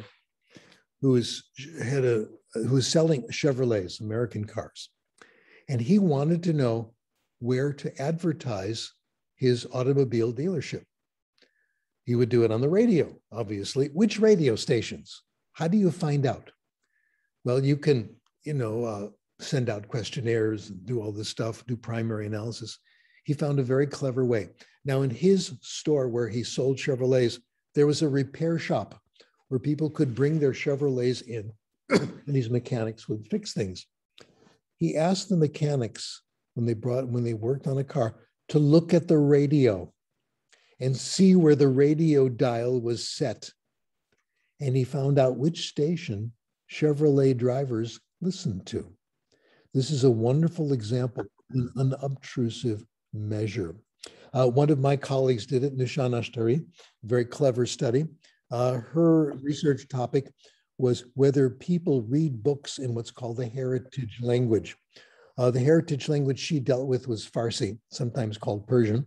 who was had a who was selling Chevrolets, American cars. And he wanted to know where to advertise his automobile dealership. He would do it on the radio, obviously. Which radio stations? How do you find out? Well, you can, you know, uh, send out questionnaires and do all this stuff, do primary analysis. He found a very clever way. Now, in his store where he sold Chevrolets, there was a repair shop where people could bring their Chevrolets in and these mechanics would fix things. He asked the mechanics when they brought when they worked on a car to look at the radio and see where the radio dial was set. And he found out which station Chevrolet drivers listened to. This is a wonderful example an unobtrusive measure. Uh, one of my colleagues did it, Nooshan Ashtari, very clever study. Uh, her research topic was whether people read books in what's called the heritage language. Uh, the heritage language she dealt with was Farsi, sometimes called Persian.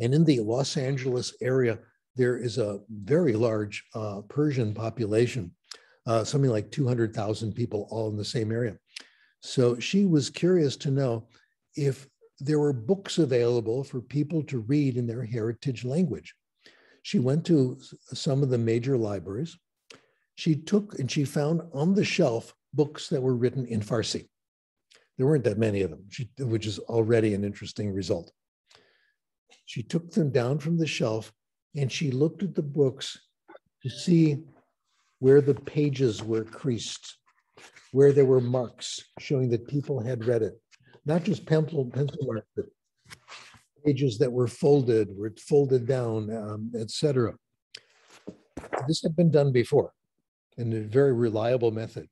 And in the Los Angeles area, there is a very large uh, Persian population, uh, something like 200,000 people all in the same area. So she was curious to know if there were books available for people to read in their heritage language. She went to some of the major libraries. She took and she found on the shelf books that were written in Farsi. There weren't that many of them, which is already an interesting result. She took them down from the shelf and she looked at the books to see where the pages were creased, where there were marks showing that people had read it, not just pencil, pencil marks, but pages that were folded, were folded down, um, etc. This had been done before in a very reliable method.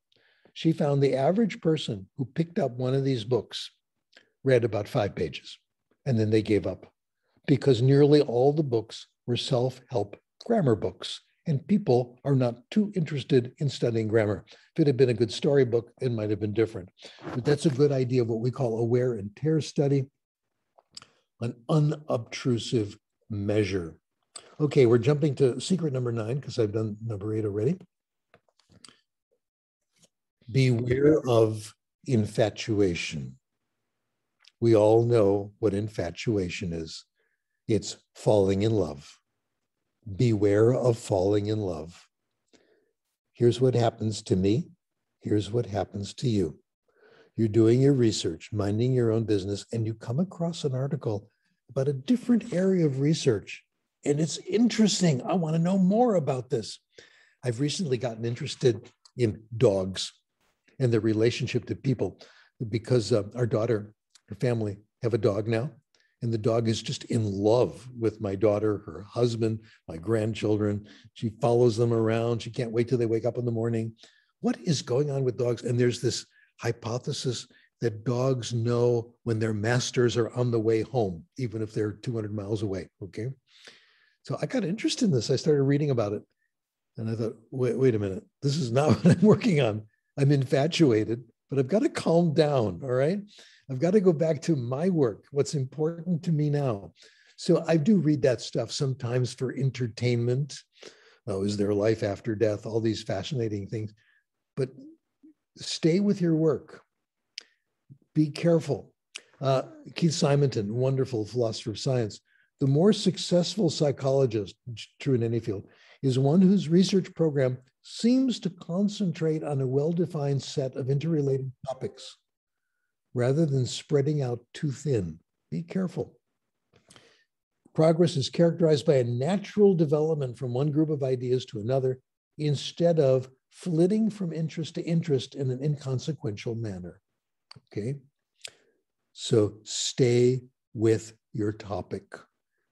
She found the average person who picked up one of these books read about five pages, and then they gave up because nearly all the books were self help grammar books, and people are not too interested in studying grammar. If it had been a good storybook, it might have been different. But that's a good idea of what we call a wear and tear study, an unobtrusive measure. Okay, we're jumping to secret number nine because I've done number eight already. Beware of infatuation. We all know what infatuation is it's falling in love. Beware of falling in love. Here's what happens to me. Here's what happens to you. You're doing your research, minding your own business, and you come across an article about a different area of research. And it's interesting. I want to know more about this. I've recently gotten interested in dogs and their relationship to people because uh, our daughter, her family have a dog now. And the dog is just in love with my daughter, her husband, my grandchildren. She follows them around. She can't wait till they wake up in the morning. What is going on with dogs? And there's this hypothesis that dogs know when their masters are on the way home, even if they're 200 miles away. Okay. So I got interested in this. I started reading about it. And I thought, wait, wait a minute. This is not what I'm working on. I'm infatuated, but I've got to calm down. All right. I've got to go back to my work, what's important to me now. So I do read that stuff sometimes for entertainment. Oh, is there life after death? All these fascinating things. But stay with your work. Be careful. Uh, Keith Simonton, wonderful philosopher of science, the more successful psychologist, true in any field, is one whose research program seems to concentrate on a well defined set of interrelated topics rather than spreading out too thin. Be careful. Progress is characterized by a natural development from one group of ideas to another instead of flitting from interest to interest in an inconsequential manner. Okay? So stay with your topic.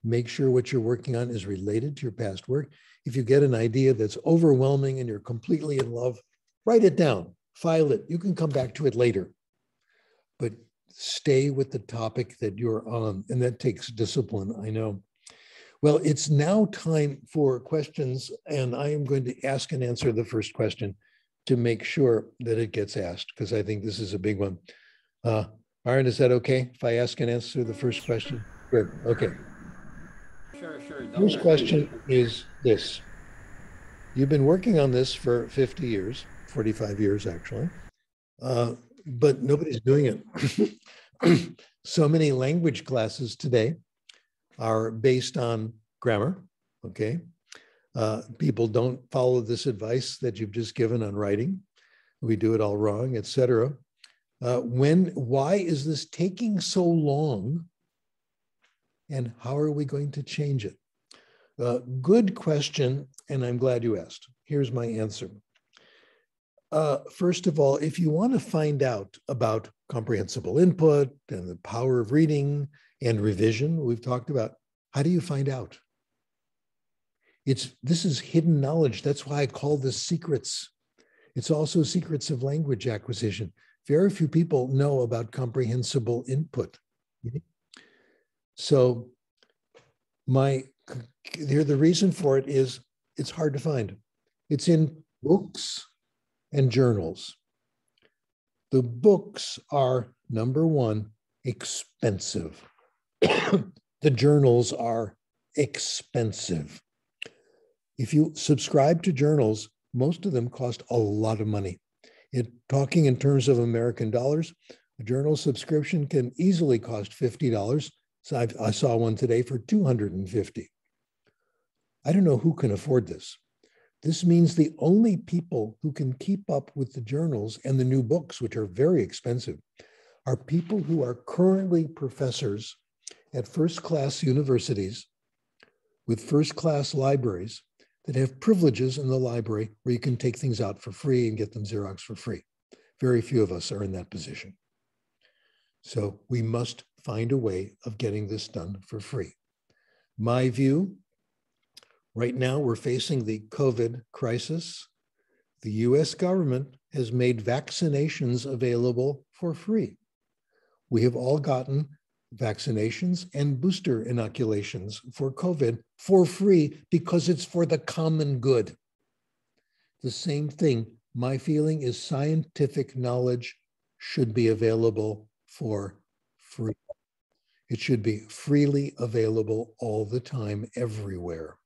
Make sure what you're working on is related to your past work. If you get an idea that's overwhelming and you're completely in love, write it down, file it. You can come back to it later but stay with the topic that you're on. And that takes discipline, I know. Well, it's now time for questions, and I am going to ask and answer the first question to make sure that it gets asked, because I think this is a big one. Uh, Aaron, is that okay if I ask and answer the first question? Good. Okay. Sure, sure. First question is this You've been working on this for 50 years, 45 years actually. Uh, but nobody's doing it. so many language classes today are based on grammar. Okay. Uh, people don't follow this advice that you've just given on writing. We do it all wrong, etc. Uh, when, why is this taking so long? And how are we going to change it? Uh, good question, and I'm glad you asked. Here's my answer. Uh, first of all, if you want to find out about comprehensible input and the power of reading and revision, we've talked about, how do you find out? It's this is hidden knowledge. That's why I call this secrets. It's also secrets of language acquisition. Very few people know about comprehensible input. So my here the reason for it is it's hard to find. It's in books and journals. The books are number one, expensive. the journals are expensive. If you subscribe to journals, most of them cost a lot of money. It, talking in terms of American dollars, a journal subscription can easily cost $50. So I've, i saw one today for 250. I don't know who can afford this. This means the only people who can keep up with the journals and the new books, which are very expensive, are people who are currently professors at first class universities with first class libraries that have privileges in the library where you can take things out for free and get them Xerox for free. Very few of us are in that position. So we must find a way of getting this done for free. My view right now, we're facing the COVID crisis. The US government has made vaccinations available for free. We have all gotten vaccinations and booster inoculations for COVID for free because it's for the common good. The same thing, my feeling is scientific knowledge should be available for. It should be freely available all the time, everywhere.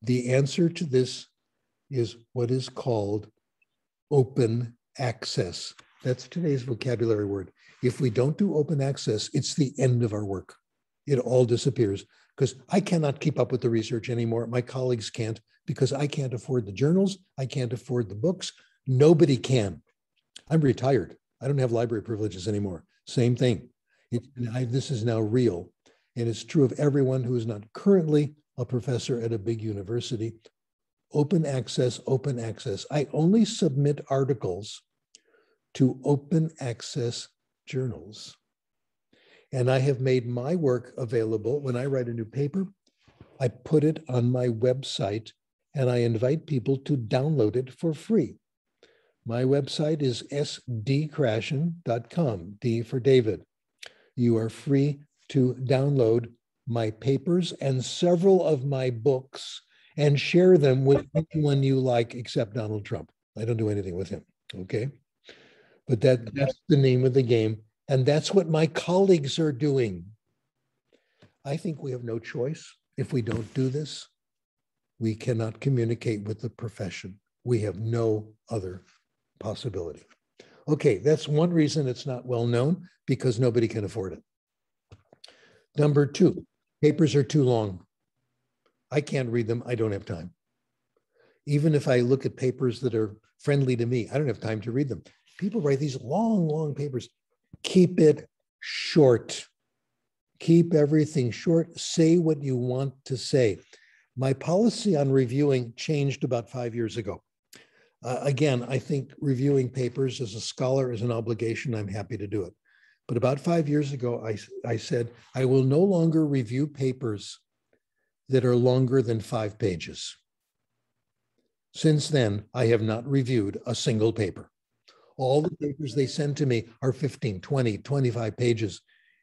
The answer to this is what is called open access. That's today's vocabulary word. If we don't do open access, it's the end of our work. It all disappears because I cannot keep up with the research anymore. My colleagues can't because I can't afford the journals. I can't afford the books. Nobody can. I'm retired. I don't have library privileges anymore. Same thing. It, I, this is now real. And it's true of everyone who is not currently a professor at a big university. Open access, open access. I only submit articles to open access journals. And I have made my work available. When I write a new paper, I put it on my website and I invite people to download it for free. My website is sdkrashen.com, D for David. You are free to download my papers and several of my books and share them with anyone you like except Donald Trump. I don't do anything with him. Okay. But that, that's the name of the game. And that's what my colleagues are doing. I think we have no choice. If we don't do this, we cannot communicate with the profession. We have no other possibility. Okay, that's one reason it's not well known because nobody can afford it. Number two, papers are too long. I can't read them. I don't have time. Even if I look at papers that are friendly to me, I don't have time to read them. People write these long, long papers. Keep it short. Keep everything short. Say what you want to say. My policy on reviewing changed about five years ago. Uh, again, I think reviewing papers as a scholar is an obligation. I'm happy to do it. But about five years ago, I, I said, I will no longer review papers that are longer than five pages. Since then, I have not reviewed a single paper. All the papers they send to me are 15, 20, 25 pages,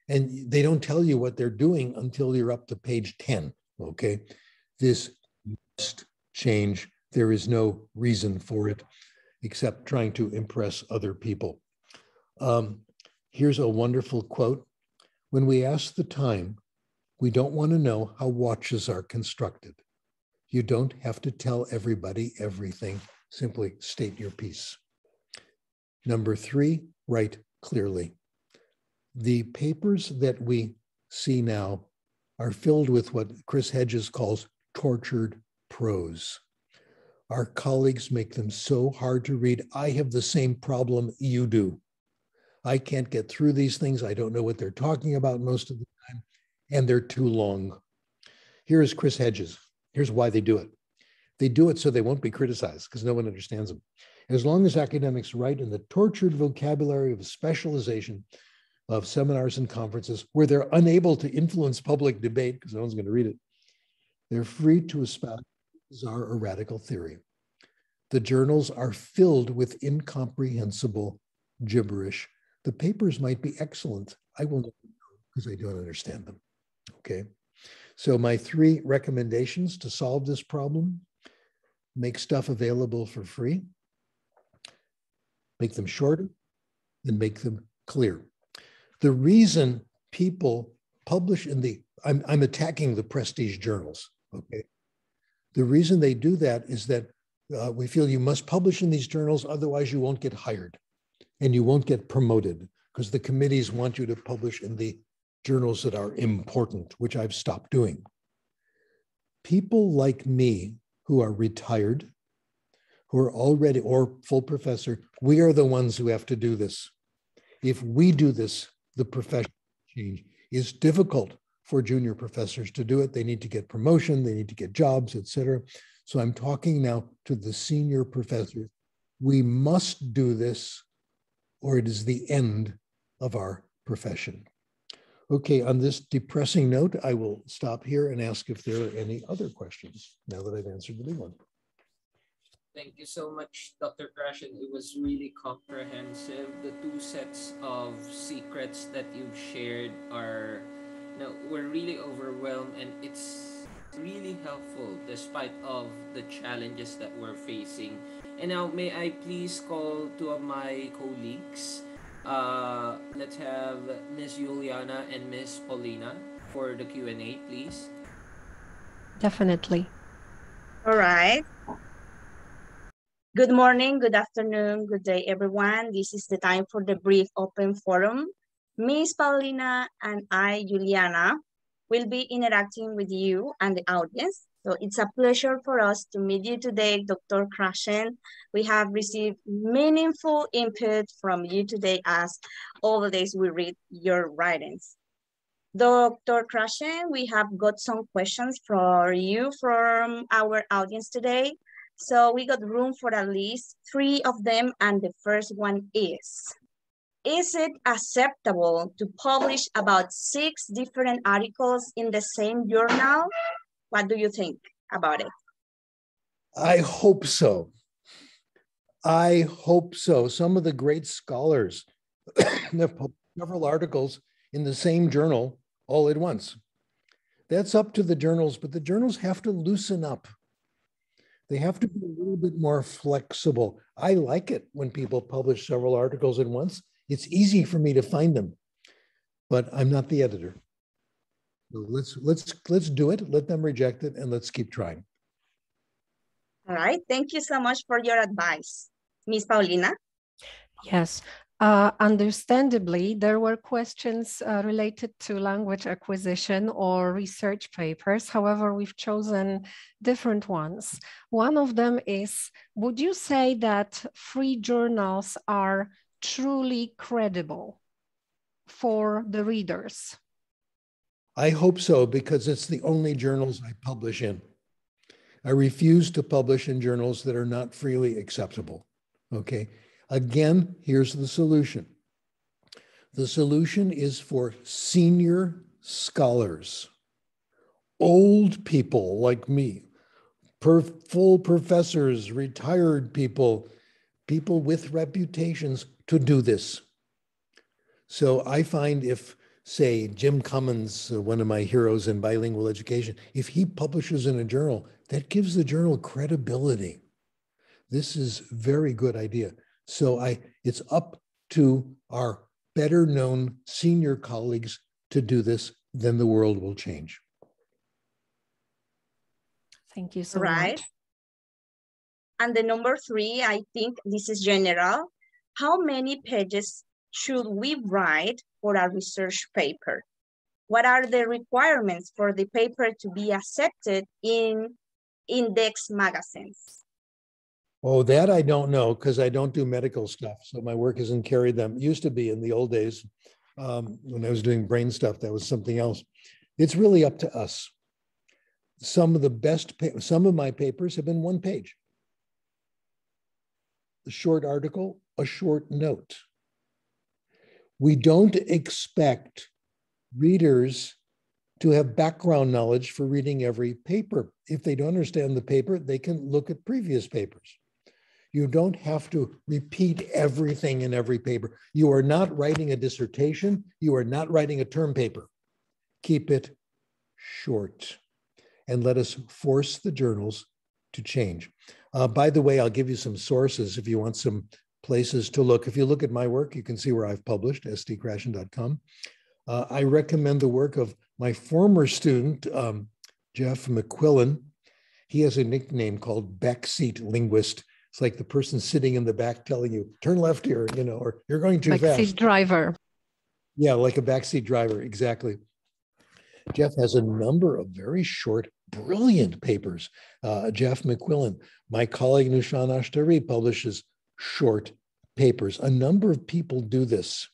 and they don't tell you what they're doing until you're up to page 10. Okay. This must change. There is no reason for it except trying to impress other people. Um, here's a wonderful quote When we ask the time, we don't want to know how watches are constructed. You don't have to tell everybody everything, simply state your piece. Number three, write clearly. The papers that we see now are filled with what Chris Hedges calls tortured prose. Our colleagues make them so hard to read. I have the same problem you do. I can't get through these things. I don't know what they're talking about most of the time, and they're too long. Here is Chris Hedges. Here's why they do it. They do it so they won't be criticized because no one understands them. As long as academics write in the tortured vocabulary of specialization of seminars and conferences where they're unable to influence public debate because no one's going to read it, they're free to espouse bizarre or radical theory. The journals are filled with incomprehensible gibberish the papers might be excellent. I will know because I don't understand them. Okay. So, my three recommendations to solve this problem make stuff available for free, make them shorter, and make them clear. The reason people publish in the, I'm, I'm attacking the prestige journals. Okay. The reason they do that is that uh, we feel you must publish in these journals, otherwise, you won't get hired and you won't get promoted because the committees want you to publish in the journals that are important, which I've stopped doing. People like me who are retired, who are already or full professor, we are the ones who have to do this. If we do this, the profession change is difficult for junior professors to do it. They need to get promotion, they need to get jobs, etc. So I'm talking now to the senior professors. We must do this, or it is the end of our profession. Okay, on this depressing note, I will stop here and ask if there are any other questions now that I've answered the big one. Thank you so much, Dr. Krashen. It was really comprehensive. The two sets of secrets that you've shared are, know, we're really overwhelmed and it's really helpful despite of the challenges that we're facing. And now, may I please call two of my colleagues uh, let's have Miss Juliana and Miss Paulina for the Q&A, please. Definitely. All right. Good morning, good afternoon, good day, everyone. This is the time for the brief open forum. Miss Paulina and I, Juliana, will be interacting with you and the audience so it's a pleasure for us to meet you today, Dr. Krashen. We have received meaningful input from you today as all the days we read your writings. Dr. Krashen, we have got some questions for you from our audience today. So we got room for at least three of them. And the first one is, is it acceptable to publish about six different articles in the same journal? What do you think about it? I hope so. I hope so. Some of the great scholars have published several articles in the same journal all at once. That's up to the journals, but the journals have to loosen up. They have to be a little bit more flexible. I like it when people publish several articles at once. It's easy for me to find them, but I'm not the editor. So let's let's let's do it. Let them reject it, and let's keep trying. All right. Thank you so much for your advice, Miss Paulina. Yes. Uh, understandably, there were questions uh, related to language acquisition or research papers. However, we've chosen different ones. One of them is, would you say that free journals are truly credible for the readers? I hope so because it's the only journals I publish in. I refuse to publish in journals that are not freely acceptable. Okay. Again, here's the solution the solution is for senior scholars, old people like me, full professors, retired people, people with reputations to do this. So I find if say Jim Cummins, uh, one of my heroes in bilingual education, if he publishes in a journal, that gives the journal credibility. This is very good idea. So I, it's up to our better known senior colleagues to do this, then the world will change. Thank you so right. much. And the number three, I think this is general. How many pages should we write for a research paper? What are the requirements for the paper to be accepted in index magazines? Oh, that I don't know because I don't do medical stuff. So my work isn't carried them. It used to be in the old days um, when I was doing brain stuff, that was something else. It's really up to us. Some of the best, some of my papers have been one page. A short article, a short note. We don't expect readers to have background knowledge for reading every paper. If they don't understand the paper, they can look at previous papers. You don't have to repeat everything in every paper. You are not writing a dissertation. You are not writing a term paper. Keep it short and let us force the journals to change. Uh, by the way, I'll give you some sources if you want some places to look. If you look at my work, you can see where I've published, sdkrashen.com. Uh, I recommend the work of my former student, um, Jeff McQuillan. He has a nickname called backseat linguist. It's like the person sitting in the back telling you, turn left here, you know, or you're going too backseat fast. Backseat driver. Yeah, like a backseat driver, exactly. Jeff has a number of very short brilliant papers. Uh, Jeff McQuillan, my colleague Nooshan Ashtari publishes short papers. A number of people do this.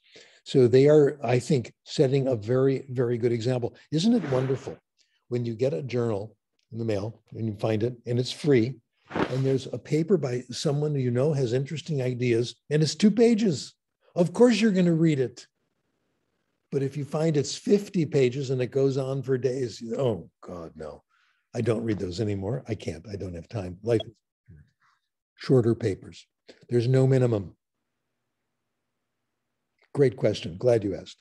So they are, I think, setting a very, very good example. Isn't it wonderful when you get a journal in the mail and you find it and it's free and there's a paper by someone you know has interesting ideas and it's two pages? Of course you're going to read it. But if you find it's 50 pages and it goes on for days, oh God, no. I don't read those anymore. I can't. I don't have time. Life is shorter papers. There's no minimum. Great question. Glad you asked.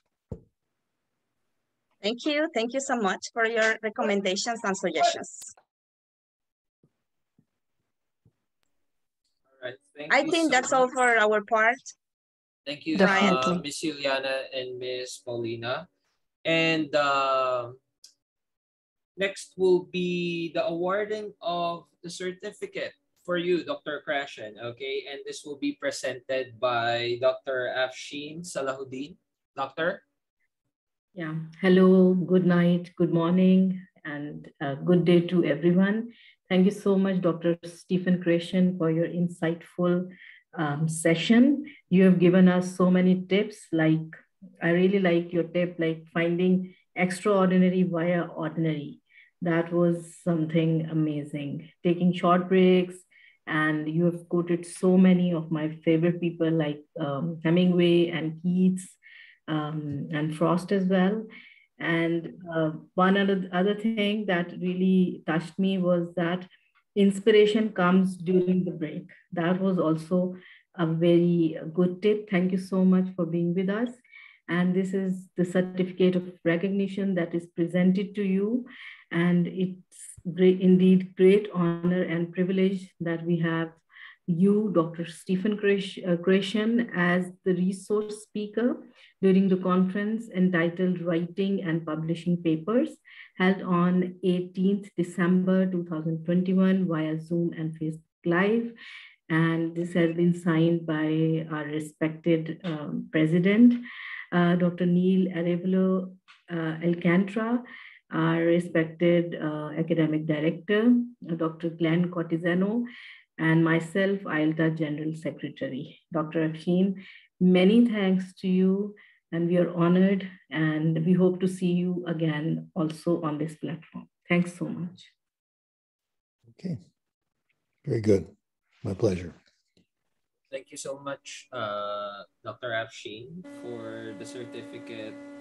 Thank you. Thank you so much for your recommendations and suggestions. All right. Thank I think so that's all for our part. Thank you, Definitely. uh, Miss Juliana and Miss Paulina. And uh, next will be the awarding of the certificate for you, Dr. Krashen, okay? And this will be presented by Dr. Afshin Salahuddin. Doctor? Yeah. Hello, good night, good morning, and uh, good day to everyone. Thank you so much, Dr. Stephen Krashen, for your insightful um, session. You have given us so many tips. Like, I really like your tip, like finding extraordinary via ordinary. That was something amazing. Taking short breaks, and you have quoted so many of my favorite people like um, Hemingway and Keats um, and Frost as well. And uh, one other, other thing that really touched me was that inspiration comes during the break. That was also a very good tip. Thank you so much for being with us. And this is the certificate of recognition that is presented to you. And it's great, indeed great honor and privilege that we have you, Dr. Stephen Krashen, as the resource speaker during the conference entitled Writing and Publishing Papers, held on 18th December 2021 via Zoom and Facebook Live. And this has been signed by our respected um, president, uh, Dr. Neil Arevalo uh, Alcantara, our respected uh, academic director, Dr. Glenn Cortizano, and myself, IELTA General Secretary, Dr. Afshin. Many thanks to you, and we are honored, and we hope to see you again also on this platform. Thanks so much. Okay. Very good. My pleasure. Thank you so much, uh, Dr. Afshin, for the certificate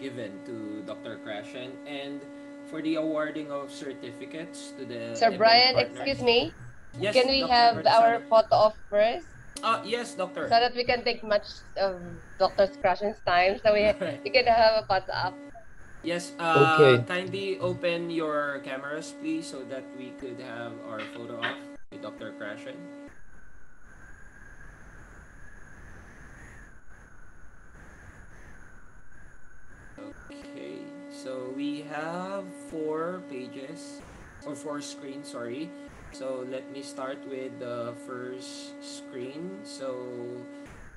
given to Dr. Krashen and for the awarding of certificates to the Sir event Brian, partners. excuse me. Yes, Can we Dr. have Cortizano. our photo off first Ah, yes, doctor. so that we can take much of Dr. Krashen's time so we, Right. we can have a photo op? Yes, uh, Okay. kindly open your cameras, please, so that we could have our photo off with Dr. Krashen. Okay, so we have four pages, or four screens, sorry. So let me start with the first screen. So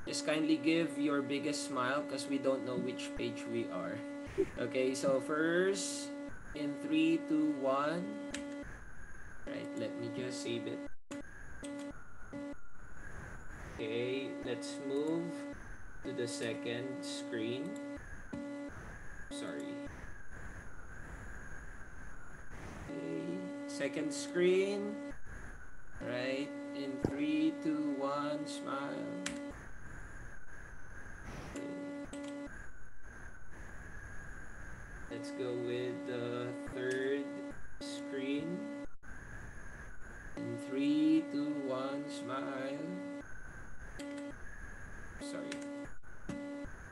just kindly give your biggest smile because we don't know which page we are. Okay, so first, in three, two, one. Right, let me just save it. Okay, let's move to the second screen. Sorry. Okay, second screen. Right, in three, two, one, smile. Let's go with the third screen. In three, two, one, smile. Sorry.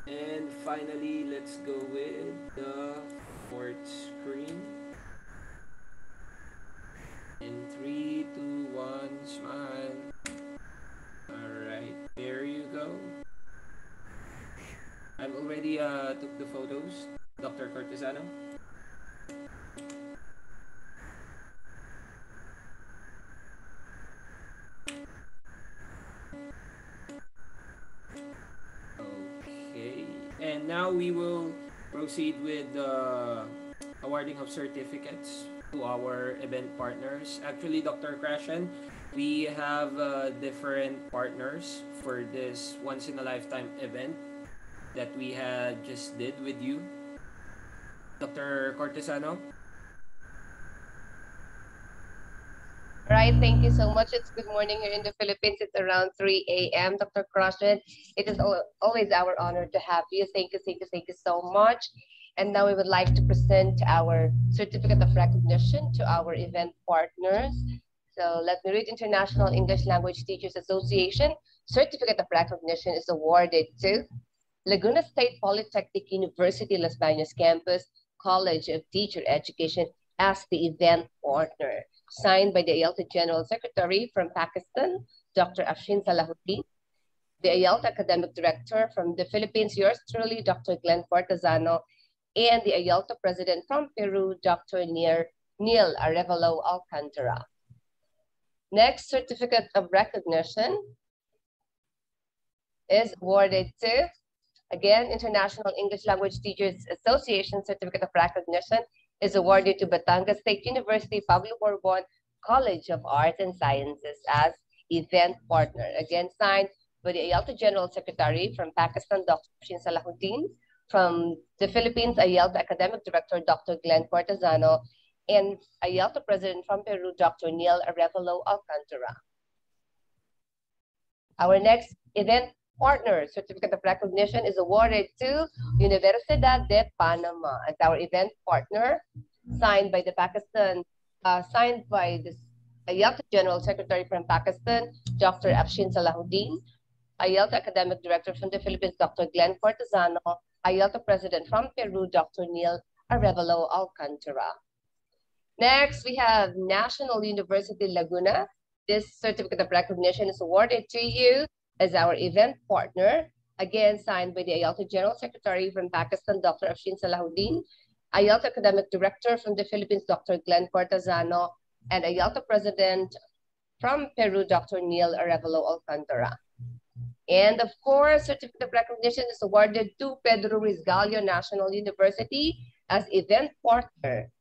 And finally, let's go with the fourth screen. In three, two, one, smile. Alright, there you go. I've already uh, took the photos, Dr. Cortesano. Okay, and now we will proceed with the awarding of certificates to our event partners. Actually, Dr. Krashen, we have uh, different partners for this once in a lifetime event that we had just did with you. Dr. Cortesano? Right, thank you so much. It's good morning here in the Philippines. It's around 3 a.m. Dr. Krashen, it is always our honor to have you. Thank you, thank you, thank you so much. And now we would like to present our certificate of recognition to our event partners. So let me read International English Language Teachers Association. Certificate of recognition is awarded to Laguna State Polytechnic University Los Baños Campus College of Teacher Education as the event partner signed by the IELTA General Secretary from Pakistan, Dr. Afshin Salahuddin, the IELTA Academic Director from the Philippines, yours truly, Dr. Glenn Cortesano, and the IELTA President from Peru, Dr. Neil, Neil Arevalo Alcantara. Next certificate of recognition is awarded to, again, International English Language Teachers Association Certificate of Recognition is awarded to Batangas State University Pablo Borbon College of Arts and Sciences as event partner. Again, signed by the IELTA General Secretary from Pakistan, Dr. Shin Salahuddin, from the Philippines, IELTA Academic Director, Dr. Glenn Cortesano, and IELTA President from Peru, Dr. Neil Arevalo Alcantara. Our next event partner certificate of recognition is awarded to Universidad de Panama as our event partner, signed by the Pakistan, uh, signed by the IELTA General Secretary from Pakistan, Dr. Afshin Salahuddin, IELTA Academic Director from the Philippines, Dr. Glenn Cortesano, IELTA President from Peru, Dr. Neil Arevalo Alcantara. Next, we have National University Laguna. This certificate of recognition is awarded to you as our event partner, again signed by the IELTA General Secretary from Pakistan, Dr. Afshin Salahuddin, IELTA Academic Director from the Philippines, Dr. Glenn Cortesano, and IELTA President from Peru, Dr. Neil Arevalo Alcantara. And of course, certificate of recognition is awarded to Pedro Ruiz Gallo National University as event partner,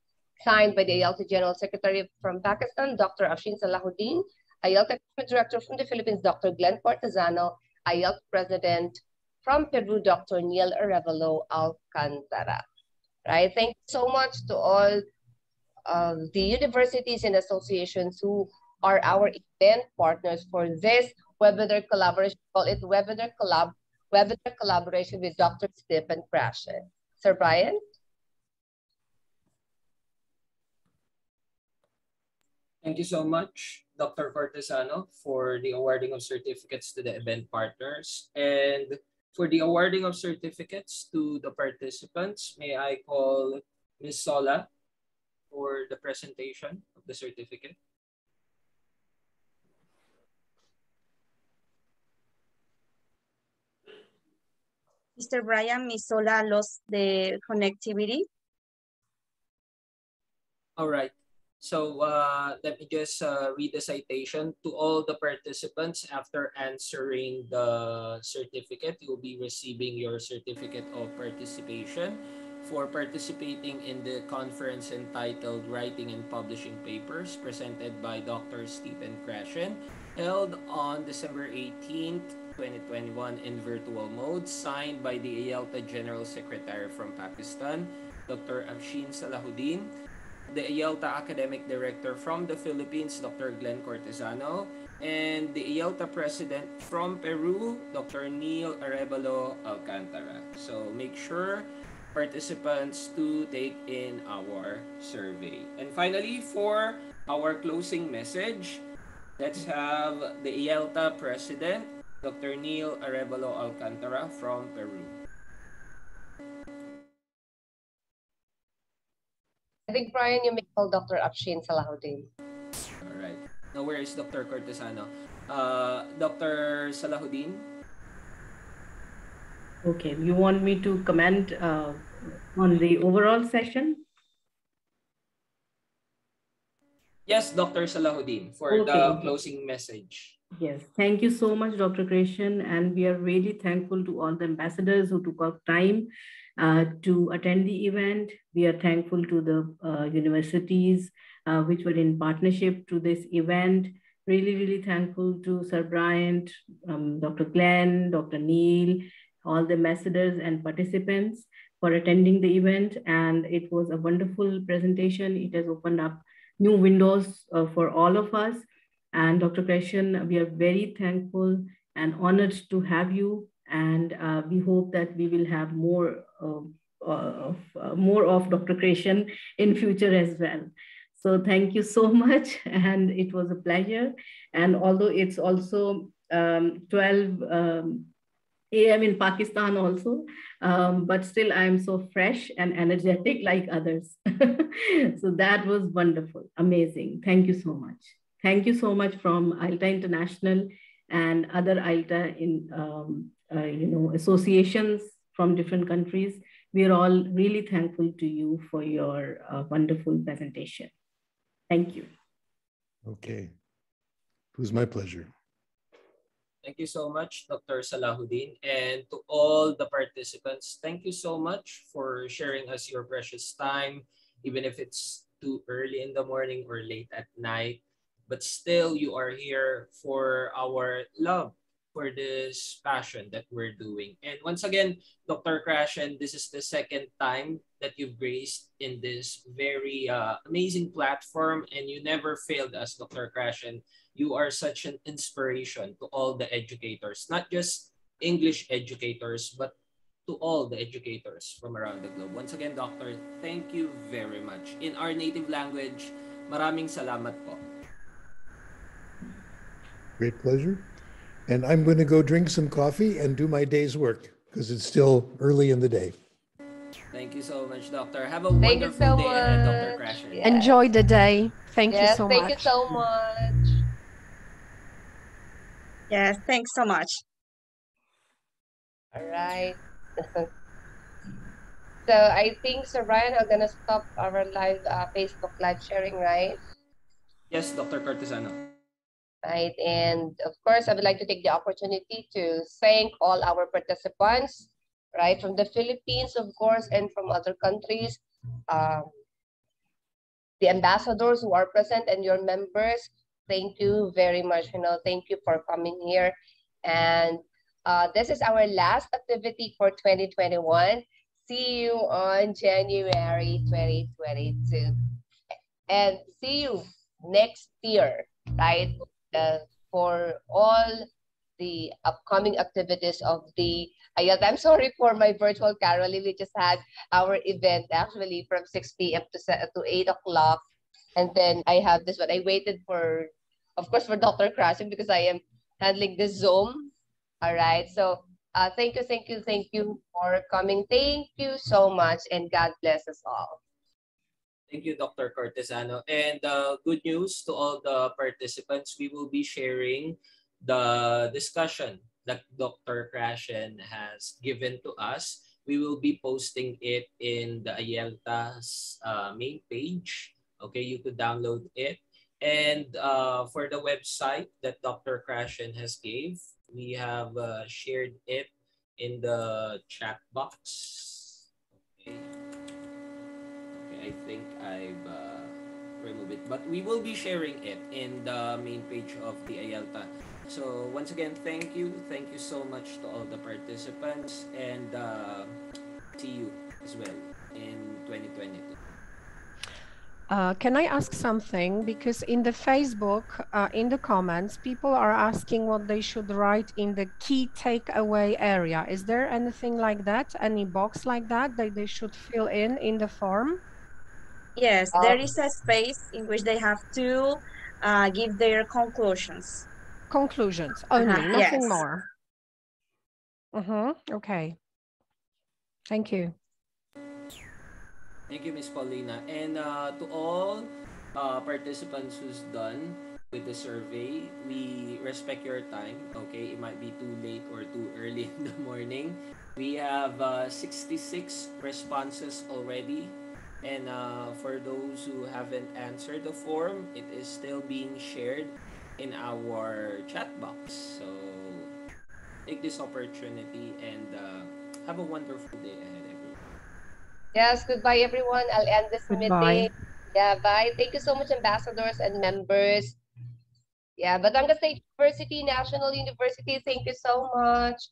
signed by the IELTA General Secretary from Pakistan, Dr. Afshin Salahuddin, IELTA Director from the Philippines, Dr. Glenn Cortesano, IELTA President from Peru, Dr. Neil Arevalo Alcantara. Right, thank you so much to all of the universities and associations who are our event partners for this webinar collaboration, call it webinar collab, webinar collaboration with Dr. Stephen Krashen. Sir Brian? Thank you so much. Dr. Cortesano for the awarding of certificates to the event partners. And for the awarding of certificates to the participants, may I call Ms. Sola for the presentation of the certificate. Mr. Brian, Ms. Sola lost the connectivity. All right. So uh, let me just uh, read the citation to all the participants after answering the certificate. You'll be receiving your certificate of participation for participating in the conference entitled Writing and Publishing Papers presented by Dr. Stephen Krashen held on December 18th, 2021 in virtual mode, signed by the IELTA General Secretary from Pakistan, Dr. Afshin Salahuddin, the IELTA Academic Director from the Philippines, Dr. Glenn Cortesano, and the IELTA President from Peru, Dr. Neil Arevalo Alcantara. So make sure participants to take in our survey. And finally, for our closing message, let's have the IELTA President, Dr. Neil Arevalo Alcantara from Peru. I think, Brian, you may call Dr. Afshin Salahuddin. All right. Now, where is Dr. Cortesano? Uh, Dr. Salahuddin? Okay, you want me to comment uh, on the overall session? Yes, Dr. Salahuddin, for okay. the closing message. Yes, thank you so much, Dr. Krashen. And we are really thankful to all the ambassadors who took out time uh, to attend the event. We are thankful to the uh, universities uh, which were in partnership to this event. Really, really thankful to Sir Bryant, um, Dr. Glenn, Dr. Neil, all the ambassadors and participants for attending the event. And it was a wonderful presentation. It has opened up new windows uh, for all of us. And Dr. Krishan, we are very thankful and honored to have you. And uh, we hope that we will have more uh, of uh, more of Dr. Krishan in future as well. So thank you so much, and it was a pleasure. And although it's also um, 12 um, a.m. in Pakistan also, um, but still I'm so fresh and energetic like others. so that was wonderful, amazing. Thank you so much. Thank you so much from IELTA International and other IELTA in um, uh, you know associations from different countries. We are all really thankful to you for your uh, wonderful presentation. Thank you. Okay. It was my pleasure. Thank you so much, Dr. Salahuddin. And to all the participants, thank you so much for sharing us your precious time, even if it's too early in the morning or late at night. But still, you are here for our love for this passion that we're doing. And once again, Dr. Krashen, this is the second time that you've graced in this very uh, amazing platform and you never failed us, Dr. Krashen you are such an inspiration to all the educators, not just English educators, but to all the educators from around the globe. Once again, Doctor, thank you very much. In our native language, maraming salamat po. Great pleasure. And I'm going to go drink some coffee and do my day's work because it's still early in the day. Thank you so much, Doctor. Have a thank wonderful so day Dr. Krashen. Yes. Enjoy the day. Thank yes, you so thank much. Thank you so much. Yes, thanks so much. All right. so I think, Sir Ryan, I'm going to stop our live uh, Facebook live sharing, right? Yes, Dr. Cortesano. Right. And of course, I would like to take the opportunity to thank all our participants, right, from the Philippines, of course, and from other countries. Um, the ambassadors who are present and your members thank you very much. You know, thank you for coming here. And uh, this is our last activity for 2021. See you on January 2022. And see you next year, right? Uh, for all the upcoming activities of the Ayat. I'm sorry for my virtual caroling. We just had our event actually from 6 p.m. to, to 8 o'clock. And then I have this one. I waited for of course, for Dr. Krashen because I am handling the Zoom. All right. So uh, thank you, thank you, thank you for coming. Thank you so much and God bless us all. Thank you, Dr. Cortesano. And uh, good news to all the participants, we will be sharing the discussion that Dr. Krashen has given to us. We will be posting it in the IELTA's uh, main page. Okay, you could download it and uh, for the website that Dr. Krashen has gave, we have uh, shared it in the chat box. Okay. I think I've uh, removed it. But we will be sharing it in the main page of the IELTA. So once again, thank you. Thank you so much to all the participants. And uh, see you as well in 2022. Uh, can I ask something? Because in the Facebook, uh, in the comments, people are asking what they should write in the key takeaway area. Is there anything like that? Any box like that that they should fill in in the form? Yes, uh, there is a space in which they have to uh, give their conclusions. Conclusions only, -huh. nothing yes. more. Uh -huh. Okay. Thank you. Thank you, Miss Paulina. And uh, to all uh, participants who's done with the survey, we respect your time. Okay, it might be too late or too early in the morning. We have uh, 66 responses already. And uh, for those who haven't answered the form, it is still being shared in our chat box. So take this opportunity and uh, have a wonderful day ahead, everyone. Yes, goodbye everyone. I'll end this Goodbye. meeting. Yeah, bye. Thank you so much, ambassadors and members. Yeah, Batangas State University, National University, thank you so much.